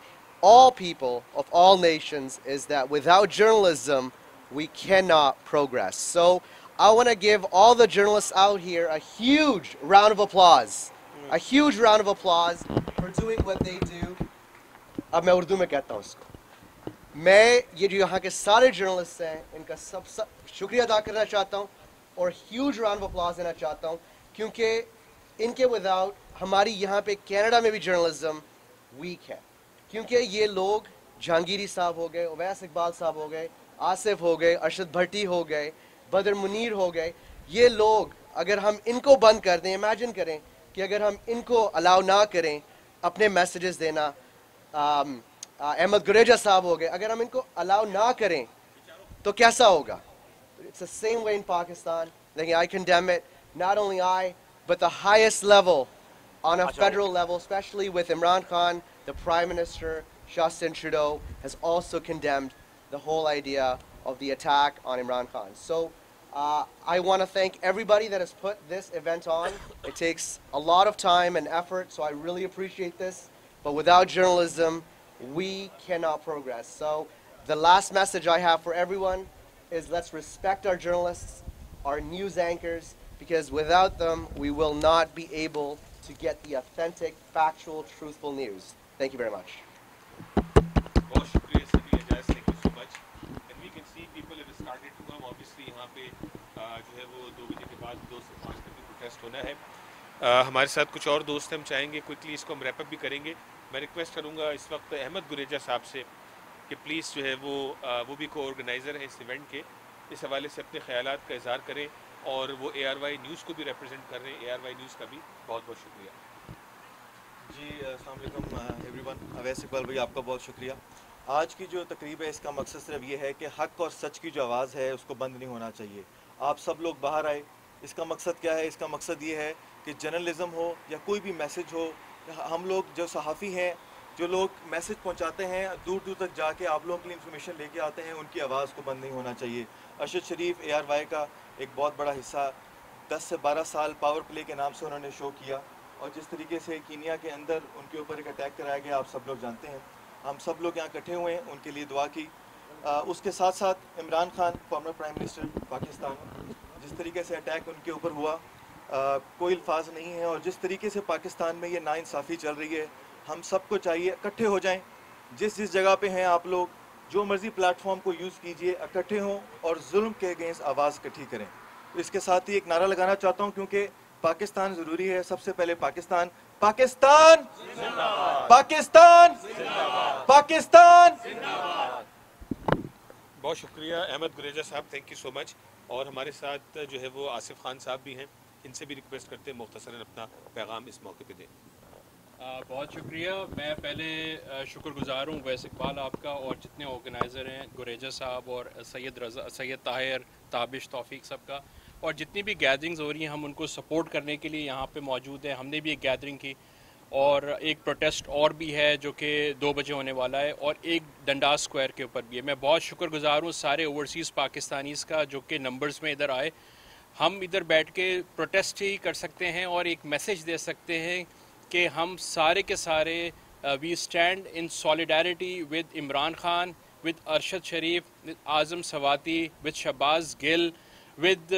all people of all nations is that without journalism, we cannot progress. So I want to give all the journalists out here a huge round of applause. A huge round of applause for doing what they do. अब मैं उर्दू में कहता हूँ उसको मैं ये जो यहाँ के सारे जर्नलिस्ट हैं इनका सब सब शुक्रिया अदा करना चाहता हूँ और ह्यूज राउंड ऑफ़ अपलाज देना चाहता हूँ क्योंकि इनके विदाउट हमारी यहाँ पे कनाडा में भी जर्नलिज्म वीक है। क्योंकि ये लोग जहांगीरी साहब हो गए अवैस इकबाल साहब हो गए आसिफ हो गए अरशद भट्टी हो गए बदर मुनीर हो गए ये लोग अगर हम इनको बंद कर दें इमेजिन करें कि अगर हम इनको अलाउ ना करें अपने मैसेजेस देना आम, अहमद गुरेजा साहब हो गए अगर हम इनको अलाउ ना करें तो कैसा होगा It's the same way in Pakistan. Like, I condemn it. Not only I, but the highest level on a federal level, especially with Imran Khan, the Prime Minister, Justin Trudeau, has also condemned the whole idea of the attack on Imran Khan. So uh, I want to thank everybody that has put this event on. It takes a lot of time and effort, so I really appreciate this. But without journalism, we cannot progress. So the last message I have for everyone is let's respect our journalists, our news anchors, because without them, we will not be able to get the authentic, factual, truthful news. Thank you very much. पे आ, जो है वो दो बजे के बाद दो से पाँच तक भी प्रोटेस्ट होना है आ, हमारे साथ कुछ और दोस्त हैं हम चाहेंगे क्विकली इसको हम रैपअप भी करेंगे मैं रिक्वेस्ट करूँगा इस वक्त अहमद गुरेजा साहब से कि प्लीज़ जो है वो आ, वो भी को ऑर्गेनाइज़र हैं इस इवेंट के। इस हवाले से अपने ख्याल का इजहार करें और वो ए आर वाई न्यूज़ को भी रिप्रेजेंट कर रहे हैं। ए आर वाई न्यूज़ का भी बहुत बहुत शुक्रिया। जी अल्लाम एवरी वन अवैस इकबाल भाई आपका बहुत शुक्रिया। आज की जो तकरीब है इसका मकसद सिर्फ़ ये है कि हक और सच की जो आवाज़ है उसको बंद नहीं होना चाहिए। आप सब लोग बाहर आए। इसका मकसद क्या है? इसका मकसद ये है कि जर्नलिज़म हो या कोई भी मैसेज हो हम लोग जो सहाफ़ी हैं जो लोग मैसेज पहुंचाते हैं दूर दूर तक जाके आप लोगों के लिए इन्फॉर्मेशन लेके आते हैं उनकी आवाज़ को बंद नहीं होना चाहिए। Arshad Sharif A R Y का एक बहुत बड़ा हिस्सा 10 से 12 साल पावर प्ले के नाम से उन्होंने शो किया। और जिस तरीके से कीनिया के अंदर उनके ऊपर एक अटैक कराया गया आप सब लोग जानते हैं। हम सब लोग यहाँ इकट्ठे हुए हैं उनके लिए दुआ की। आ, उसके साथ साथ Imran Khan former prime minister Pakistan जिस तरीके से अटैक उनके ऊपर हुआ कोई अल्फाज नहीं है और जिस तरीके से पाकिस्तान में ये नाइंसाफ़ी चल रही है, हम सबको चाहिए इकट्ठे हो जाएँ। जिस जिस जगह पे हैं आप लोग, जो मर्ज़ी प्लेटफॉर्म को यूज़ कीजिए, इकट्ठे हों और जुल्म के अगेंस्ट आवाज़ इकट्ठी करें। तो इसके साथ ही एक नारा लगाना चाहता हूँ, क्योंकि पाकिस्तान ज़रूरी है। सबसे पहले पाकिस्तान। पाकिस्तान! पाकिस्तान! पाकिस्तान! बहुत शुक्रिया अहमद गुरेजा साहब थैंक यू सो मच और हमारे साथ जो है वो आसिफ खान साहब भी हैं। इनसे भी रिक्वेस्ट करते हैं, मुख्तसर अपना पैगाम इस मौके पे दें। बहुत शुक्रिया। मैं पहले शुक्रगुजार हूँ वैस इकबाल आपका और जितने ऑर्गेनाइज़र हैं, गुरेजा साहब और सैयद रजा, सैयद ताहिर, ताबिश, तौफीक साहब का और जितनी भी गैदरिंग्स हो रही हैं, हम उनको सपोर्ट करने के लिए यहाँ पे मौजूद हैं। हमने भी एक गैदरिंग की और एक प्रोटेस्ट और भी है जो कि दो बजे होने वाला है और एक डंडा स्क्वायर के ऊपर भी है। मैं बहुत शुक्रगुजार हूँ सारे ओवरसीज़ पाकिस्तानीज़ का जो कि नंबर्स में इधर आए। हम इधर बैठ के प्रोटेस्ट ही कर सकते हैं और एक मैसेज दे सकते हैं कि हम सारे के सारे we stand in solidarity with Imran Khan with Arshad Sharif Azam Swati with Shahbaz Gill with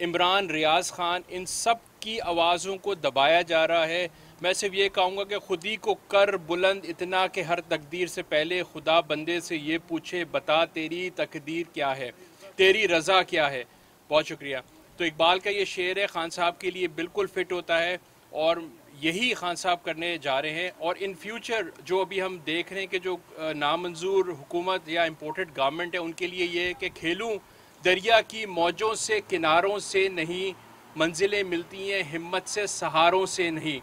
Imran Riaz Khan इन सब की आवाज़ों को दबाया जा रहा है। मैं सिर्फ़ ये कहूँगा कि खुदी को कर बुलंद इतना कि हर तकदीर से पहले खुदा बंदे से ये पूछे, बता तेरी तकदीर क्या है? तेरी रज़ा क्या है? बहुत शुक्रिया। तो इकबाल का ये शेर है, खान साहब के लिए बिल्कुल फिट होता है और यही खान साहब करने जा रहे हैं। और इन फ्यूचर जो अभी हम देख रहे हैं कि जो नामंजूर हुकूमत या इम्पोर्टेड गवर्नमेंट है, उनके लिए ये है कि खेलूँ दरिया की मौजों से, किनारों से नहीं, मंजिलें मिलती हैं, हिम्मत से, सहारों से नहीं।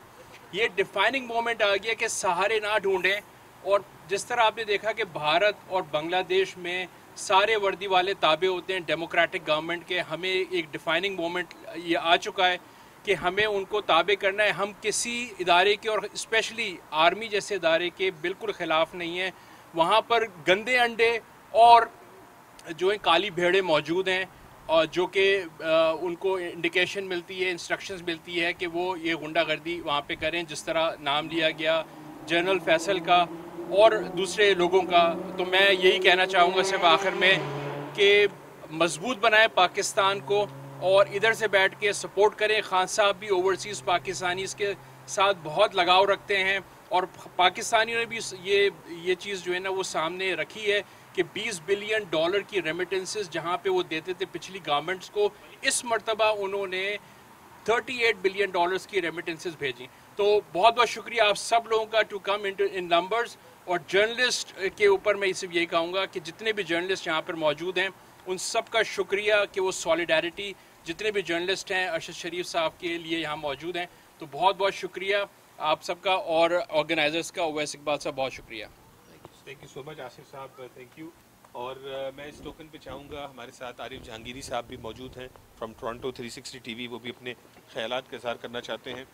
ये डिफाइनिंग मोमेंट आ गया कि सहारे ना ढूंढें। और जिस तरह आपने देखा कि भारत और बांग्लादेश में सारे वर्दी वाले ताबे होते हैं डेमोक्रेटिक गवर्नमेंट के। हमें एक डिफाइनिंग मोमेंट ये आ चुका है कि हमें उनको ताबे करना है। हम किसी इदारे के और स्पेशली आर्मी जैसे इदारे के बिल्कुल ख़िलाफ़ नहीं हैं। वहाँ पर गंदे अंडे और जो है काली भेड़े मौजूद हैं और जो कि उनको इंडिकेशन मिलती है इंस्ट्रक्शंस मिलती है कि वो ये गुंडागर्दी वहाँ पे करें। जिस तरह नाम लिया गया जनरल फैसल का और दूसरे लोगों का तो मैं यही कहना चाहूँगा सिर्फ़ आखिर में कि मज़बूत बनाए पाकिस्तान को और इधर से बैठ के सपोर्ट करें। खान साहब भी ओवरसीज़ पाकिस्तानी के साथ बहुत लगाव रखते हैं और पाकिस्तानियों ने भी ये ये चीज़ जो है ना वो सामने रखी है कि 20 बिलियन डॉलर की रेमिटेंसेस जहाँ पे वो देते थे पिछली गवर्नमेंट्स को, इस मरतबा उन्होंने 38 बिलियन डॉलर्स की रेमिटेंसेस भेजी। तो बहुत बहुत शुक्रिया आप सब लोगों का टू कम इन नंबर्स और जर्नलिस्ट के ऊपर मैं सिर्फ़ यही कहूँगा कि जितने भी जर्नलिस्ट यहाँ पर मौजूद हैं, उन सब का शुक्रिया कि वो सॉलिडारिटी, जितने भी जर्नलिस्ट हैं, अरशद शरीफ साहब के लिए यहाँ मौजूद हैं। तो बहुत बहुत शुक्रिया आप सबका और ऑर्गेनाइजर्स का, ओवैस इकबाल साहब, बहुत शुक्रिया। Thank you so much Asif साहब थैंक यू और मैं इस टोकन पे चाहूँगा, हमारे साथ आरिफ जहांगीरी साहब भी मौजूद हैं फ्रॉम टोरंटो 360 टीवी वो भी अपने ख्याल का इजहार करना चाहते हैं।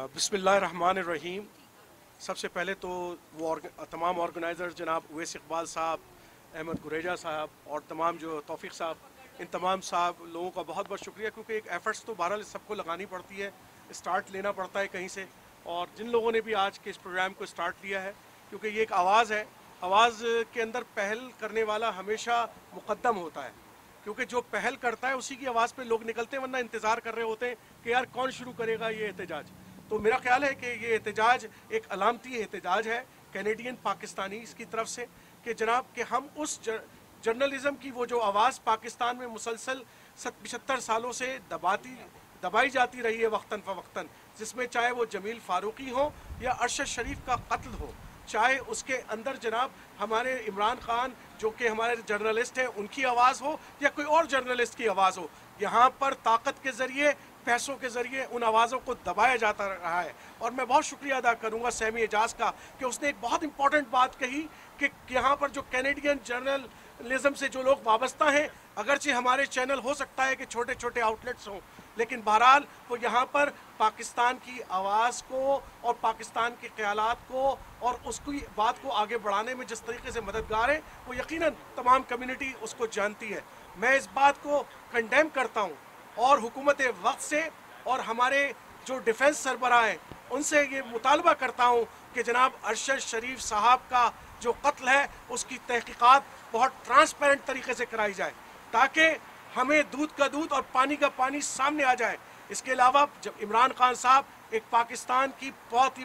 रहीम सबसे पहले तो वो तमाम ऑर्गेनाइज़र जनाब उवैस इकबाल साहब, अहमद गुरेजा साहब और तमाम जो तोफ़ी साहब, इन तमाम साहब लोगों का बहुत बहुत शुक्रिया क्योंकि एक एफ़र्ट्स तो बहरहाल सबको लगानी पड़ती है स्टार्ट लेना पड़ता है कहीं से। और जिन लोगों ने भी आज के इस प्रोग्राम को स्टार्ट लिया है, क्योंकि ये एक आवाज़ है, आवाज़ के अंदर पहल करने वाला हमेशा मुकदम होता है। क्योंकि जो पहल करता है, उसी की आवाज़ पे लोग निकलते हैं, वरना इंतज़ार कर रहे होते हैं कि यार कौन शुरू करेगा ये एहतजाज। तो मेरा ख्याल है कि ये एहतजाज एक अलामती एहतजाज है कैनेडियन पाकिस्तानी इसकी तरफ़ से कि जनाब कि हम उस जर, जर्नलिज्म की वो जो आवाज़ पाकिस्तान में मुसलसल पचहत्तर सालों से दबाती दबाई जाती रही है वक्ता फ़वक्ता जिसमें चाहे वो जमील फ़ारूकी हो या अरशद शरीफ का कत्ल हो चाहे उसके अंदर जनाब हमारे इमरान खान जो कि हमारे जर्नलिस्ट हैं उनकी आवाज़ हो या कोई और जर्नलिस्ट की आवाज़ हो यहाँ पर ताकत के ज़रिए पैसों के ज़रिए उन आवाज़ों को दबाया जाता रहा है। और मैं बहुत शुक्रिया अदा करूँगा सैमी एजाज का कि उसने एक बहुत इंपॉर्टेंट बात कही कि यहाँ पर जो कैनेडियन जर्नलिज्म से जो लोग वाबस्ता हैं, अगरचे हमारे चैनल हो सकता है कि छोटे छोटे आउटलेट्स हों, लेकिन बहरहाल वो यहाँ पर पाकिस्तान की आवाज़ को और पाकिस्तान के ख्याल को और उसकी बात को आगे बढ़ाने में जिस तरीके से मददगार है, वो यकीनन तमाम कम्युनिटी उसको जानती है। मैं इस बात को कंडेम करता हूँ और हुकूमत वक्त से और हमारे जो डिफेंस सरबरा हैं, उनसे ये मुतालबा करता हूँ कि जनाब अरशद शरीफ साहब का जो कत्ल है, उसकी तहकीक़ात बहुत ट्रांसपेरेंट तरीके से कराई जाए, ताकि हमें दूध का दूध और पानी का पानी सामने आ जाए। इसके अलावा जब इमरान खान साहब एक पाकिस्तान की बहुत ही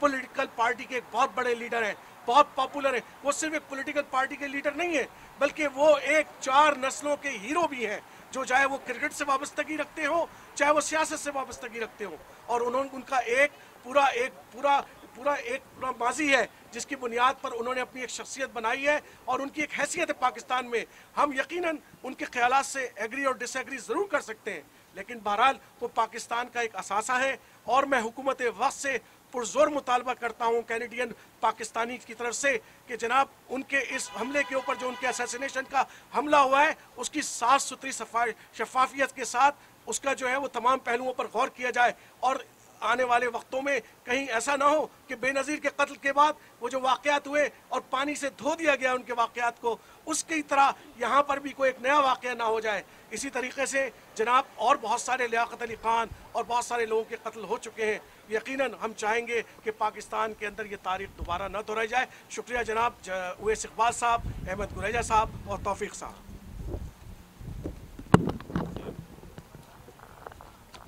पॉलिटिकल पार्टी के एक बहुत बड़े लीडर हैं, बहुत पॉपुलर हैं, वो सिर्फ़ एक पॉलिटिकल पार्टी के लीडर नहीं है, बल्कि वो एक चार नस्लों के हीरो भी हैं। जो चाहे वो क्रिकेट से वाबस्तगी रखते हो, चाहे वो सियासत से वाबस्तगी रखते हो। और उन्होंने उनका एक पूरा एक पूरा पूरा एक पूरा माजी है, जिसकी बुनियाद पर उन्होंने अपनी एक शख्सियत बनाई है और उनकी एक हैसियत है पाकिस्तान में। हम यकीनन उनके ख्याल से एग्री और डिसएग्री ज़रूर कर सकते हैं, लेकिन बहरहाल वो पाकिस्तान का एक असासा है और मैं हुकूमत वक्त से पुरजोर मुतालबा करता हूँ कैनेडियन पाकिस्तानी की तरफ़ से कि जनाब, उनके इस हमले के ऊपर जो उनके असैसिनेशन का हमला हुआ है, उसकी साफ़ सुथरी शफाफियत के साथ उसका जो है वो तमाम पहलुओं पर गौर किया जाए और आने वाले वक्तों में कहीं ऐसा ना हो कि बेनज़ीर के कत्ल के बाद वो जो वाक़ात हुए और पानी से धो दिया गया उनके वाक़ात को, उसकी तरह यहाँ पर भी कोई एक नया वाक़ ना हो जाए। इसी तरीके से जनाब और बहुत सारे लियाकत अली ख़ान और बहुत सारे लोगों के कत्ल हो चुके हैं। यकीनन हम चाहेंगे कि पाकिस्तान के अंदर ये तारीख दोबारा न दोहराई जाए। शुक्रिया जनाब उवैस इकबाल साहब, अहमद गुरेजा साहब और तोफ़ी साहब।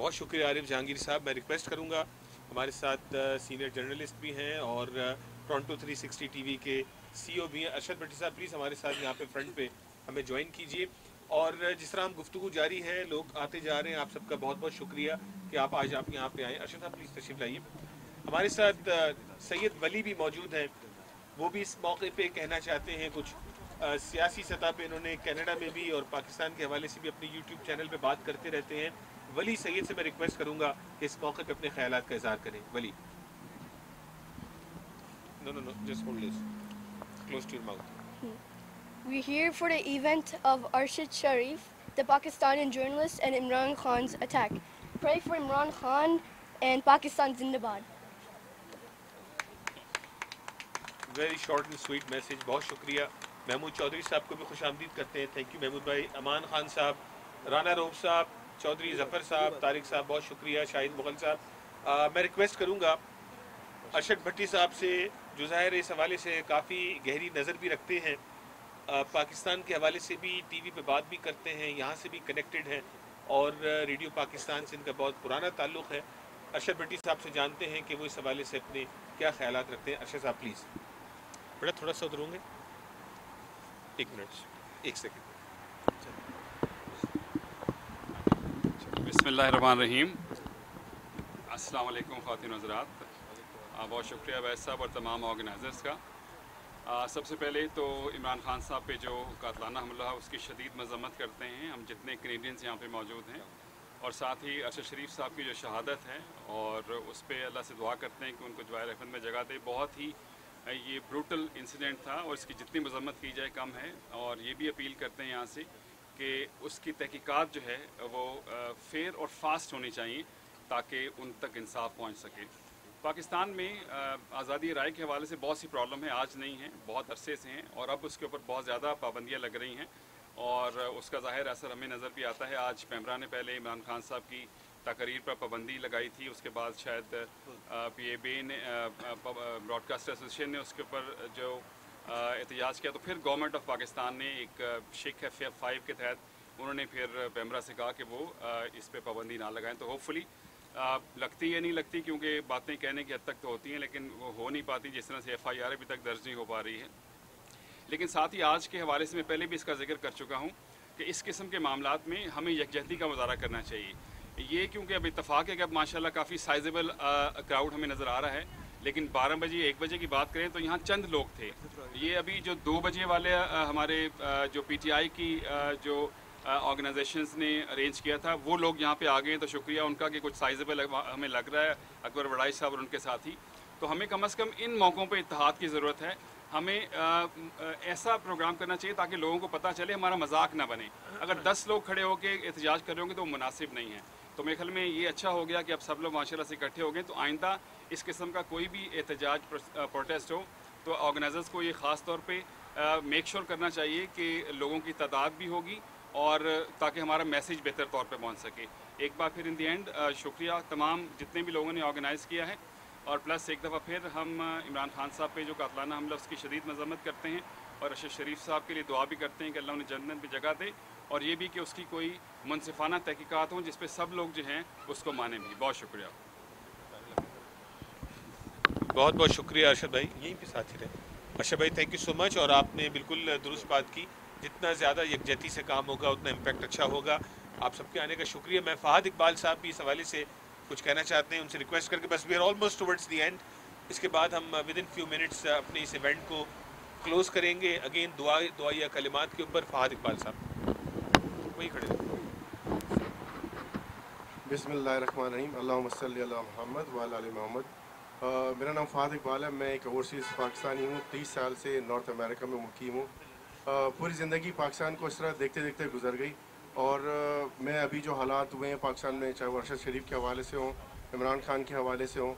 बहुत शुक्रिया आरिफ जहांगीर साहब। मैं रिक्वेस्ट करूँगा, हमारे साथ सीनियर जर्नलिस्ट भी हैं और टोरंटो 360 टीवी के सीईओ भी हैं। अरशद भट्टी साहब प्लीज़ हमारे साथ यहाँ पे फ्रंट पे हमें ज्वाइन कीजिए। और जिस तरह हम गुफ्तु जारी है, लोग आते जा रहे हैं, आप सबका बहुत बहुत शुक्रिया कि आप आज आप यहाँ पे आए। अरशद साहब प्लीज़ तशरीफ़ लाइए। हमारे साथ सैयद वली भी मौजूद हैं। वो भी इस मौके पर कहना चाहते हैं कुछ सियासी सतह पे इन्होंने कनाडा में भी और पाकिस्तान के हवाले से भी अपने यूट्यूब चैनल पे बात करते रहते हैं। वली सैयद से मैं रिक्वेस्ट करूँगा कि इस मौके पे अपने ख्याल का इजहार करें Wali No, no, no, just hold this. Close to your mouth. We're here for the event of Arshad Sharif, the Pakistani journalist, and Imran Khan's attack. Pray for Imran Khan and Pakistan Zindabad. Very short and sweet message. बहुत शुक्रिया महमूद चौधरी साहब को भी खुश आमदीद करते हैं थैंक यू महमूद भाई अमान खान साहब राना रोब साहब चौधरी जफ़र साहब तारिक साहब बहुत शुक्रिया शाहिद मुगल साहब। मैं रिक्वेस्ट करूँगा अरशद भट्टी साहब से जो ज़ाहिर इस हवाले से काफ़ी गहरी नज़र भी रखते हैं। आ, पाकिस्तान के हवाले से भी टीवी पे बात भी करते हैं यहाँ से भी कनेक्टेड हैं और रेडियो पाकिस्तान से इनका बहुत पुराना ताल्लुक़ है। अरशद भट्टी साहब से जानते हैं कि वो इस हवाले से अपने क्या ख्याल रखते हैं। अरशद साहब प्लीज़ बड़ा थोड़ा सा उधर होंगे। एक मिनट एक सेकेंड बसमीम अस्सलाम वालेकुम ख़ातिन हजरात। बहुत शुक्रिया वैस साहब और तमाम ऑर्गेनाइज़र्स का। आ, सबसे पहले तो इमरान खान साहब पे जो कातलाना हमला है उसकी शदीद मजम्मत करते हैं। हम जितने कनेडियंस यहाँ पे मौजूद हैं। और साथ ही अरशद शरीफ साहब की जो शहादत है और उस पर अल्लाह से दुआ करते हैं कि उनको जवाह रहमत में जगह दे। बहुत ही ये ब्रूटल इंसिडेंट था और इसकी जितनी मजम्मत की जाए कम है। और ये भी अपील करते हैं यहाँ से कि उसकी तहकीकात जो है, वो फेयर और फास्ट होनी चाहिए ताकि उन तक इंसाफ पहुँच सके। पाकिस्तान में आज़ादी राय के हवाले से बहुत सी प्रॉब्लम है, आज नहीं है, बहुत अरसे से हैं और अब उसके ऊपर बहुत ज़्यादा पाबंदियाँ लग रही हैं और उसका ज़ाहिर असर हमें नज़र भी आता है। आज पैमरा ने पहले इमरान खान साहब की तकरीर पर पाबंदी लगाई थी, उसके बाद शायद पी ए बी ने ब्रॉडकास्ट एसोसिएशन ने उसके ऊपर जो एहतजाज किया तो फिर गवर्नमेंट ऑफ़ पाकिस्तान ने एक शिक एफ़ एफ़ फाइव के तहत उन्होंने फिर पैमरा से कहा कि वो इस पर पाबंदी ना लगाएँ। तो होपफुली लगती है, नहीं लगती क्योंकि बातें कहने की हद तक तो होती हैं, लेकिन वो हो नहीं पाती जिस तरह से एफ़ आई आर अभी तक दर्ज नहीं हो पा रही है। लेकिन साथ ही आज के हवाले से मैं पहले भी इसका ज़िक्र कर चुका हूँ कि इस किस्म के मामला में हमें यकजहती का मुजाहरा करना चाहिए। ये क्योंकि अब इतफाक़ है कि अब माशाल्लाह काफ़ी साइजेबल क्राउड हमें नज़र आ रहा है। लेकिन 12 बजे, एक बजे की बात करें तो यहाँ चंद लोग थे। ये अभी जो दो बजे वाले हमारे जो पीटीआई की जो ऑर्गेनाइजेशंस ने अरेंज किया था, वो लोग यहाँ पे आ गए तो शुक्रिया उनका कि कुछ साइजेबल हमें लग रहा है, अकबर वड़ाई साहब और उनके साथी। तो हमें कम अज़ कम इन मौक़ों पर इतिहाद की ज़रूरत है। हमें ऐसा प्रोग्राम करना चाहिए ताकि लोगों को पता चले, हमारा मज़ाक ना बने। अगर दस लोग खड़े होकर एहतजाज कर रहे होंगे तो मुनासिब नहीं है। तो मेरे ख्याल में ये अच्छा हो गया कि अब सब लोग माशा से इकट्ठे हो गए। तो आइंदा इस किस्म का कोई भी एहतजाज प्रोटेस्ट हो तो ऑर्गेनाइजर्स को ये ख़ास तौर पर मेक श्योर करना चाहिए कि लोगों की तादाद भी होगी और ताकि हमारा मैसेज बेहतर तौर पे पहुँच सके। एक बार फिर इन दी एंड शुक्रिया तमाम जितने भी लोगों ने ऑर्गेनाइज़ किया है और प्लस एक दफ़ा फिर हम इमरान खान साहब पे जो कातलाना हमला, उसकी शदीद मजम्मत करते हैं और अरशद शरीफ साहब के लिए दुआ भी करते हैं कि अल्लाह उन्हें जन्नत में जगह दे। और ये भी कि उसकी कोई मुनसिफाना तहकीक़ात हों जिस पर सब लोग जो हैं उसको माने भी। बहुत शुक्रिया। बहुत बहुत शुक्रिया अरशद भाई। यहीं पे साथी रहे। अरशद भाई थैंक यू सो मच और आपने बिल्कुल दुरुस्त बात की। जितना ज़्यादा यकजहती से काम होगा, उतना इम्पैक्ट अच्छा होगा। आप सबके आने का शुक्रिया। मैं फ़ाहद इकबाल साहब भी इस हवाले से कुछ कहना चाहते हैं, उनसे रिक्वेस्ट करके। बस we are almost towards the end इसके बाद हम विद इन फ्यू मिनट्स अपने इस इवेंट को क्लोज करेंगे। अगेन दुआ दुआया कलिमात के ऊपर फ़ाहद इकबाल साहब। वही खड़े वाल मोहम्मद मेरा नाम फ़ाद इकबाल है। मैं एक ओवरसीज़ पाकिस्तानी हूँ। तीस साल से नॉर्थ अमेरिका में मुकीम हूँ। पूरी ज़िंदगी पाकिस्तान को इस तरह देखते देखते गुजर गई। और आ, मैं अभी जो हालात हुए हैं पाकिस्तान में चाहे अरशद शरीफ के हवाले से हों इमरान खान के हवाले से हों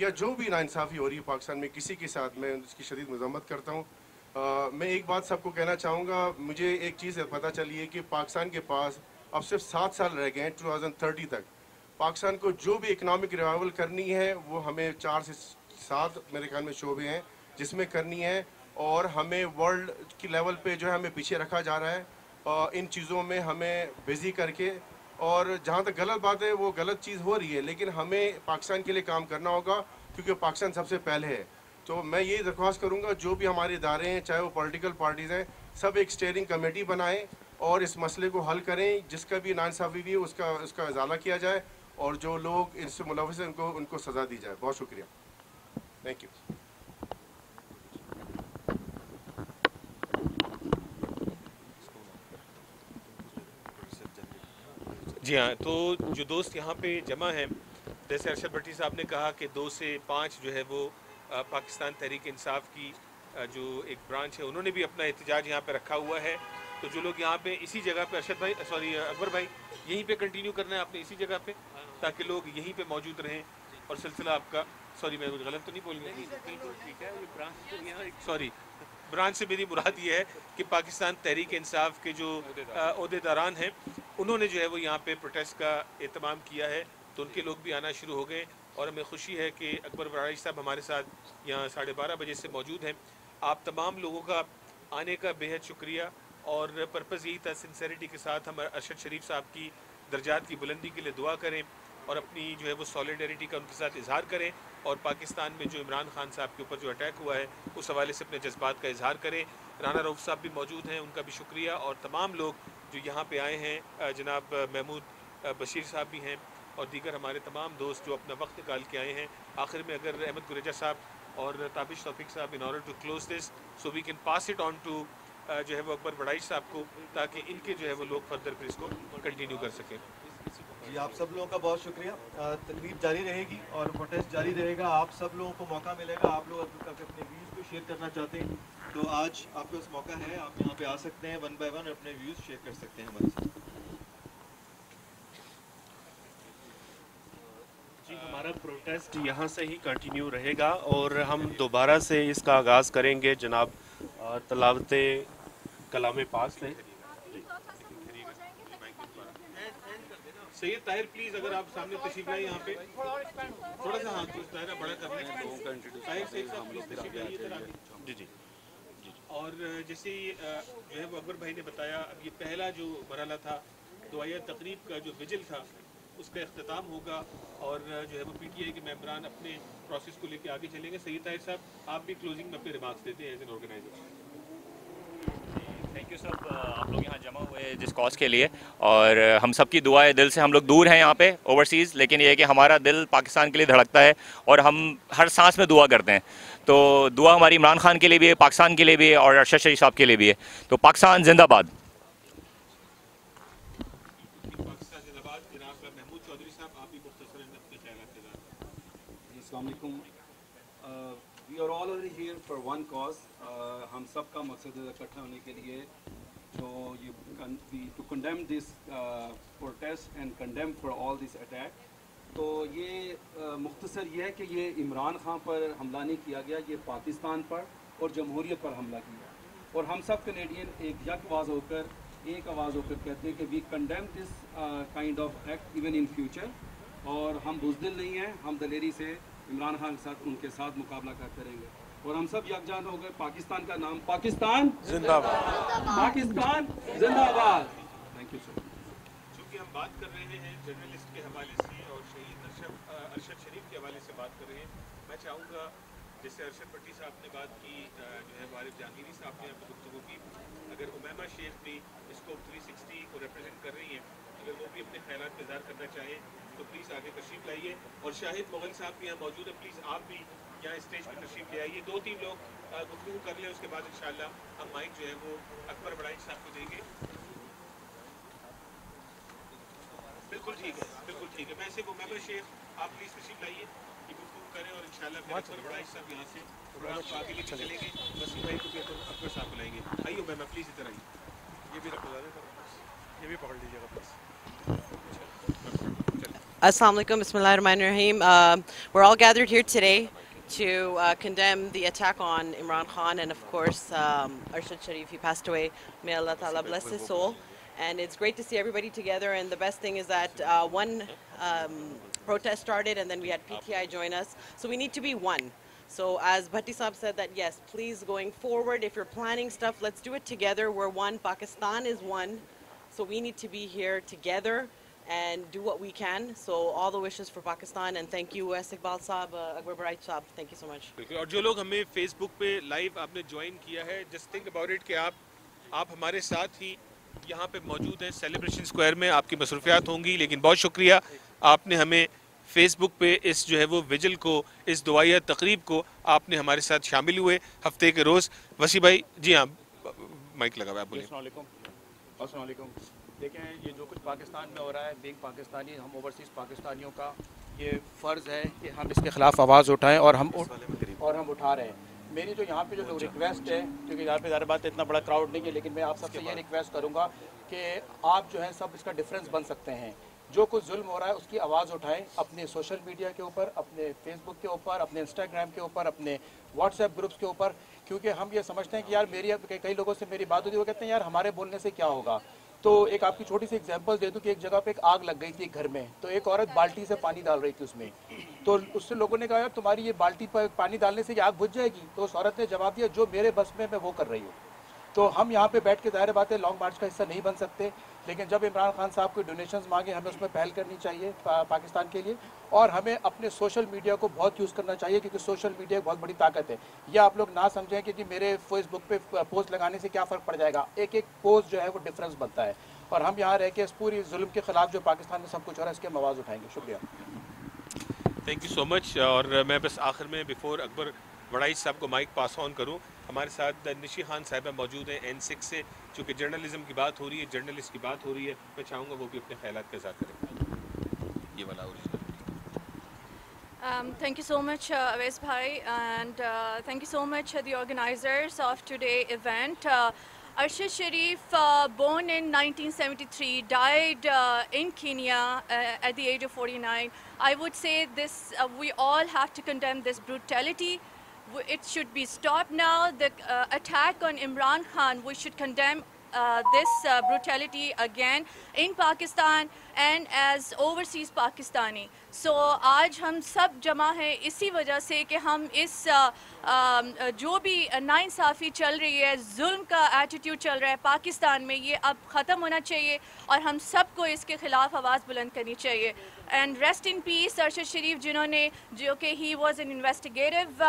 या जो भी नाइंसाफ़ी हो रही है पाकिस्तान में किसी के साथ मैं उसकी शदीद मजम्मत करता हूँ। मैं एक बात सबको कहना चाहूँगा, मुझे एक चीज़ पता चली है कि पाकिस्तान के पास अब सिर्फ़ सात साल रह गए हैं टू तक। पाकिस्तान को जो भी इकनॉमिक रिवाइवल करनी है, वो हमें चार से सात मेरे ख्याल में शोबे हैं, जिसमें करनी है और हमें वर्ल्ड की लेवल पे जो है हमें पीछे रखा जा रहा है। और इन चीज़ों में हमें बिज़ी करके और जहाँ तक गलत बात है, वो गलत चीज़ हो रही है, लेकिन हमें पाकिस्तान के लिए काम करना होगा, क्योंकि पाकिस्तान सबसे पहले है। तो मैं ये दरख्वास्त करूँगा, जो भी हमारे इदारे हैं, चाहे वो पॉलिटिकल पार्टीज़ हैं, सब एक स्टेयरिंग कमेटी बनाएँ और इस मसले को हल करें, जिसका भी नानसाफ़ी भी उसका उसका इजाला किया जाए और जो लोग इससे मुलविस हैं, उनको उनको सज़ा दी जाए। बहुत शुक्रिया। थैंक यू जी हाँ तो जो दोस्त यहाँ पे जमा हैं, जैसे अरशद भट्टी साहब ने कहा कि दो से पाँच जो है वो पाकिस्तान तहरीक इंसाफ की जो एक ब्रांच है उन्होंने भी अपना एहतजाज यहाँ पर रखा हुआ है। तो जो लोग यहाँ पे इसी जगह पे अरशद भाई सॉरी अकबर भाई यहीं पे कंटिन्यू करना है आपने इसी जगह पे ताकि लोग यहीं पे मौजूद रहें और सिलसिला आपका सॉरी मैं कुछ गलत तो नहीं बोल गया सॉरी ब्रांच से मेरी मुराद ये है कि पाकिस्तान तहरीक इंसाफ के जो अहदेदारान हैं उन्होंने जो है वो यहाँ पे प्रोटेस्ट का अहतमाम किया है तो उनके लोग भी आना शुरू हो गए। और हमें खुशी है कि अकबर वराइश साहब हमारे साथ यहाँ साढ़े बारह बजे से मौजूद हैं। आप तमाम लोगों का आने का बेहद शुक्रिया और पर्पज़ यही था सिंसेरिटी के साथ हम अरशद शरीफ साहब की दर्जात की बुलंदी के लिए दुआ करें और अपनी जो है वो सॉलिडरिटी का उनके साथ इजहार करें और पाकिस्तान में जो इमरान खान साहब के ऊपर जो अटैक हुआ है, उस हवाले से अपने जज्बात का इजहार करें। राना रऊफ़ साहब भी मौजूद हैं, उनका भी शुक्रिया और तमाम लोग जो यहाँ पे आए हैं, जनाब महमूद बशीर साहब भी हैं। और दीगर हमारे तमाम दोस्त जो अपना वक्त निकाल के आए हैं। आखिर में अगर अहमद गुरेजा साहब और ताबिश तौफिक साहब in order to close this so we can pass it on to जो है वो अकबर बड़ाइश साहब को, ताकि इनके जो है वो लोग फर्दर फिर इसको कंटिन्यू कर सकें। जी, आप सब लोगों का बहुत शुक्रिया। तकलीफ़ जारी रहेगी और प्रोटेस्ट जारी रहेगा। आप सब लोगों को मौका मिलेगा। आप लोग अपने व्यूज़ को शेयर करना चाहते हैं तो आज आपके पास मौका है। आप यहाँ पे आ सकते हैं वन बाय वन अपने व्यूज़ शेयर कर सकते हैं हमारे साथ। हमारा प्रोटेस्ट यहाँ से ही कंटिन्यू रहेगा और हम दोबारा से इसका आगाज़ करेंगे। जनाब तलावत कलाम पास से सैयद ताहिर प्लीज़ अगर आप सामने तशरीफ़ लाए यहाँ पे। थोड़ा सा हाथ दायरा बड़ा कर लें ताहिर सैयद साहब प्लीज़ तशरीफ़ लाइए जी जी और जैसे ही, जो है वो अकबर भाई ने बताया अब ये पहला जो मरला था दुआया तकरीब का जो विजिल था उसका अख्ताम होगा और जो है वो पीटीआई के मेम्बरान अपने प्रोसेस को लेकर आगे चलेंगे। सैयद ताहिर साहब, आप भी क्लोजिंग में अपने रिमार्क्स देते हैं as an organiser thank you सब आप लोग यहाँ जमा हुए जिस कॉज के लिए और हम सब की दुआ है दिल से हम लोग दूर हैं यहाँ पे ओवरसीज़ लेकिन ये है कि हमारा दिल पाकिस्तान के लिए धड़कता है और हम हर सांस में दुआ करते हैं। तो दुआ हमारी इमरान खान के लिए भी है, पाकिस्तान के लिए भी है और अरशद शरीफ साहब के लिए भी है। तो पाकिस्तान जिंदाबाद पाकिस्तान जिंदाबाद जनाब महमूद चौधरी साहब आप भी मुख्तसर अपने ख्याल के साथ Assalamualaikum. Uh, we are all one. Uh, हम सब का मकसद इकट्ठा होने के लिए। जो ये to condemn this protest and condemn for all this attack तो ये uh, मुख्तसर ये है कि ये इमरान खान पर हमला नहीं किया गया ये पाकिस्तान पर और जमहूरियत पर हमला किया और हम सब कनेडियन एक यक आवाज़ होकर एक आवाज़ होकर कहते हैं कि we condemn this kind of act even in future और हम बुजदिल नहीं हैं हम दलेरी से इमरान खान के साथ उनके साथ मुकाबला कर करेंगे और हम सब यकजान हो गए। पाकिस्तान का नाम पाकिस्तान। जिंदाबाद। पाकिस्तान जिंदाबाद। थैंक यू सर चूँकि हम बात कर रहे हैं जर्नलिस्ट के हवाले से और शहीद अरशद अरशद शरीफ के हवाले से बात कर रहे हैं मैं चाहूँगा जैसे अरशद भट्टी साहब ने बात की जो है वारिफ जहांगीरी साहब ने अपनी गुफ्तु की अगर उमैमा शेख भी इसको 360 को रिप्रेजेंट कर रही हैं अगर वो भी अपने ख्याल का इजहार करना चाहें तो प्लीज़ आगे तशरीफ़ लाइए। और शाहिद मुगल साहब भी यहाँ मौजूद है प्लीज़ आप भी यहाँ स्टेज पर तशरीफ़ ले आइए दो तीन लोग गुफ्तु कर लें उसके बाद इंशाल्लाह हम माइक जो है वो अकबर बड़ाई साहब को देंगे। बिल्कुल ठीक है बिल्कुल ठीक है। मैं इसे उमैमा शेख आप प्लीज़ तशरीफ़ लाइए ये गुफ्तु करें और इंशाल्लाह फिर अकबर बड़ाई साहब यहाँ से प्रोग्राम को आगे लेके चलेंगे। वसीम भाई को भी अकबर साहब को लाएँगे। आइए उमैमा प्लीज़ इधर आइए। ये भी रखो। ये भी पकड़ लीजिएगा बस। Assalamu alaikum, bismillahirrahmanirrahim. Uh, we're all gathered here today to uh, condemn the attack on Imran Khan and, of course, um, Arshad Sharif. He passed away. May Allah Ta'ala bless his soul. And it's great to see everybody together. And the best thing is that uh, one um, protest started and then we had PTI join us. So we need to be one. So as Bhatti Saab said that, yes, please going forward, if you're planning stuff, let's do it together. We're one. Pakistan is one. So we need to be here together and do what we can. So all the wishes for Pakistan and thank you, S. Iqbal Saab, uh, Akbar Barait Saab. Thank you so बिल्कुल और जो लोग हमें फेसबुक पे लाइव आपने ज्वाइन किया है जस्ट थिंक अबाउट इट कि आप आप हमारे साथ ही यहाँ पे मौजूद हैं सेलिब्रेशन स्क्वायर में आपकी मसरूफियात होंगी लेकिन बहुत शुक्रिया आपने हमें फेसबुक पे इस जो है वो विजिल को इस दुआया तकरीब को आपने हमारे साथ शामिल हुए हफ़्ते के रोज़ वसी भाई जी हाँ माइक लगा हुआ आप बोलिए देखें ये जो कुछ पाकिस्तान में हो रहा है बींग पाकिस्तानी हम ओवरसीज़ पाकिस्तानियों का ये फ़र्ज़ है कि हम इसके ख़िलाफ़ आवाज़ उठाएँ और हम और हम उठा रहे हैं। मेरी जो यहाँ पे जो लोग रिक्वेस्ट है क्योंकि यहाँ पे ज़्यादा बात इतना बड़ा क्राउड नहीं है लेकिन मैं आप सबसे ये रिक्वेस्ट करूँगा कि आप जो है सब इसका डिफरेंस बन सकते हैं। जो कुछ जुल्म हो रहा है उसकी आवाज़ उठाएँ अपने सोशल मीडिया के ऊपर अपने फेसबुक के ऊपर अपने इंस्टाग्राम के ऊपर अपने व्हाट्सएप ग्रुप्स के ऊपर क्योंकि हम ये समझते हैं कि यार मेरी कई लोगों से मेरी बात होती है वो कहते हैं यार हमारे बोलने से क्या होगा? तो एक आपकी छोटी सी एग्ज़ाम्पल दे दूँ कि एक जगह पे एक आग लग गई थी एक घर में तो एक औरत बाल्टी से पानी डाल रही थी उसमें। तो उससे लोगों ने कहा, यार, तुम्हारी ये बाल्टी पर पानी डालने से ये आग बुझ जाएगी? तो उस औरत ने जवाब दिया, जो मेरे बस में मैं वो कर रही हूँ। तो हम यहाँ पे बैठ के ज़ाहिर बात है लॉन्ग मार्च का हिस्सा नहीं बन सकते। लेकिन जब इमरान खान साहब कोई डोनेशन मांगे हमें उसमें पहल करनी चाहिए पा, पाकिस्तान के लिए। और हमें अपने सोशल मीडिया को बहुत यूज़ करना चाहिए क्योंकि सोशल मीडिया बहुत बड़ी ताकत है। यह आप लोग ना समझें कि, कि मेरे फेसबुक पे पोस्ट लगाने से क्या फ़र्क पड़ जाएगा। एक एक पोस्ट जो है वो डिफरेंस बनता है। और हम यहाँ रह के इस पूरी जुल्म के खिलाफ जो पाकिस्तान में सब कुछ हो रहा है इसके हम आवाज़ उठाएँगे। शुक्रिया। थैंक यू सो मच और मैं बस आखिर में बिफोर अकबर वड़ाई साहब को माइक पास ऑन करूँ हमारे साथ निशी खान साहिबा मौजूद हैं एन सिक्स से चूँकि जर्नलिज्म की बात हो रही है जर्नलिस्ट की बात हो रही है मैं चाहूँगा वो भी अपने ख्याल का इजहार करें ये वाला original Um, thank you so much, uh, Awais Bhai, and uh, thank you so much, uh, the organizers of today's event. Uh, Arshad Sharif, uh, born in 1973, died uh, in Kenya uh, at the age of 49. I would say this: uh, we all have to condemn this brutality. It should be stopped now. The uh, attack on Imran Khan, we should condemn uh, this uh, brutality again in Pakistan and as overseas Pakistani. So आज हम सब जमा हैं इसी वजह से कि हम इस uh, uh, जो भी नाइंसाफ़ी चल रही है जुल्म का एटीट्यूड चल रहा है पाकिस्तान में ये अब ख़त्म होना चाहिए और हम सबको इसके ख़िलाफ़ आवाज़ बुलंद करनी चाहिए and rest in peace Arshad Sharif जिन्होंने जो कि he was an investigative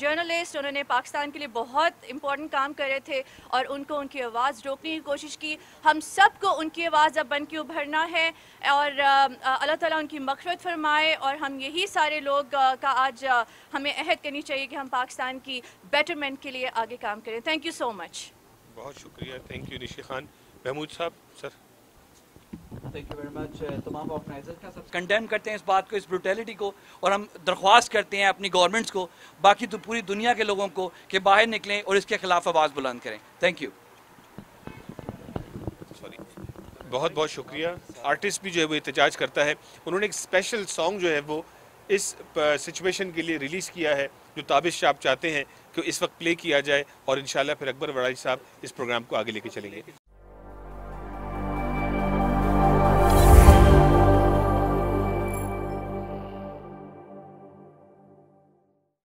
journalist उन्होंने पाकिस्तान के लिए बहुत इंपॉर्टेंट काम करे थे और उनको उनकी आवाज़ रोकने की कोशिश की। हम सबको उनकी आवाज़ अब बन के उभरना है और अल्लाह ताला उनकी मगफरत फरमाए और हम यही सारे लोग uh, का आज uh, हमें अहद करनी चाहिए कि हम पाकिस्तान की बेटरमेंट के लिए आगे काम करें। थैंक यू सो मच बहुत शुक्रिया। Thank you Nishi Khan. Mahmood साहब sir. Thank you very much तमाम कंडेम करते हैं इस बात को, इस ब्रुटेलिटी को, और हम दरख्वास्त करते हैं अपनी गवर्नमेंट्स को, बाकी तो पूरी दुनिया के लोगों को कि बाहर निकलें और इसके खिलाफ आवाज़ बुलंद करें। थैंक यू बहुत बहुत शुक्रिया। आर्टिस्ट भी जो है वो एहतजाज करता है। उन्होंने एक स्पेशल सॉन्ग जो है वो इस सिचुएशन के लिए रिलीज़ किया है, जो ताबिश आप चाहते हैं कि इस वक्त प्ले किया जाए और इन फिर अकबर वड़ाई साहब इस प्रोग्राम को आगे लेके चलेंगे।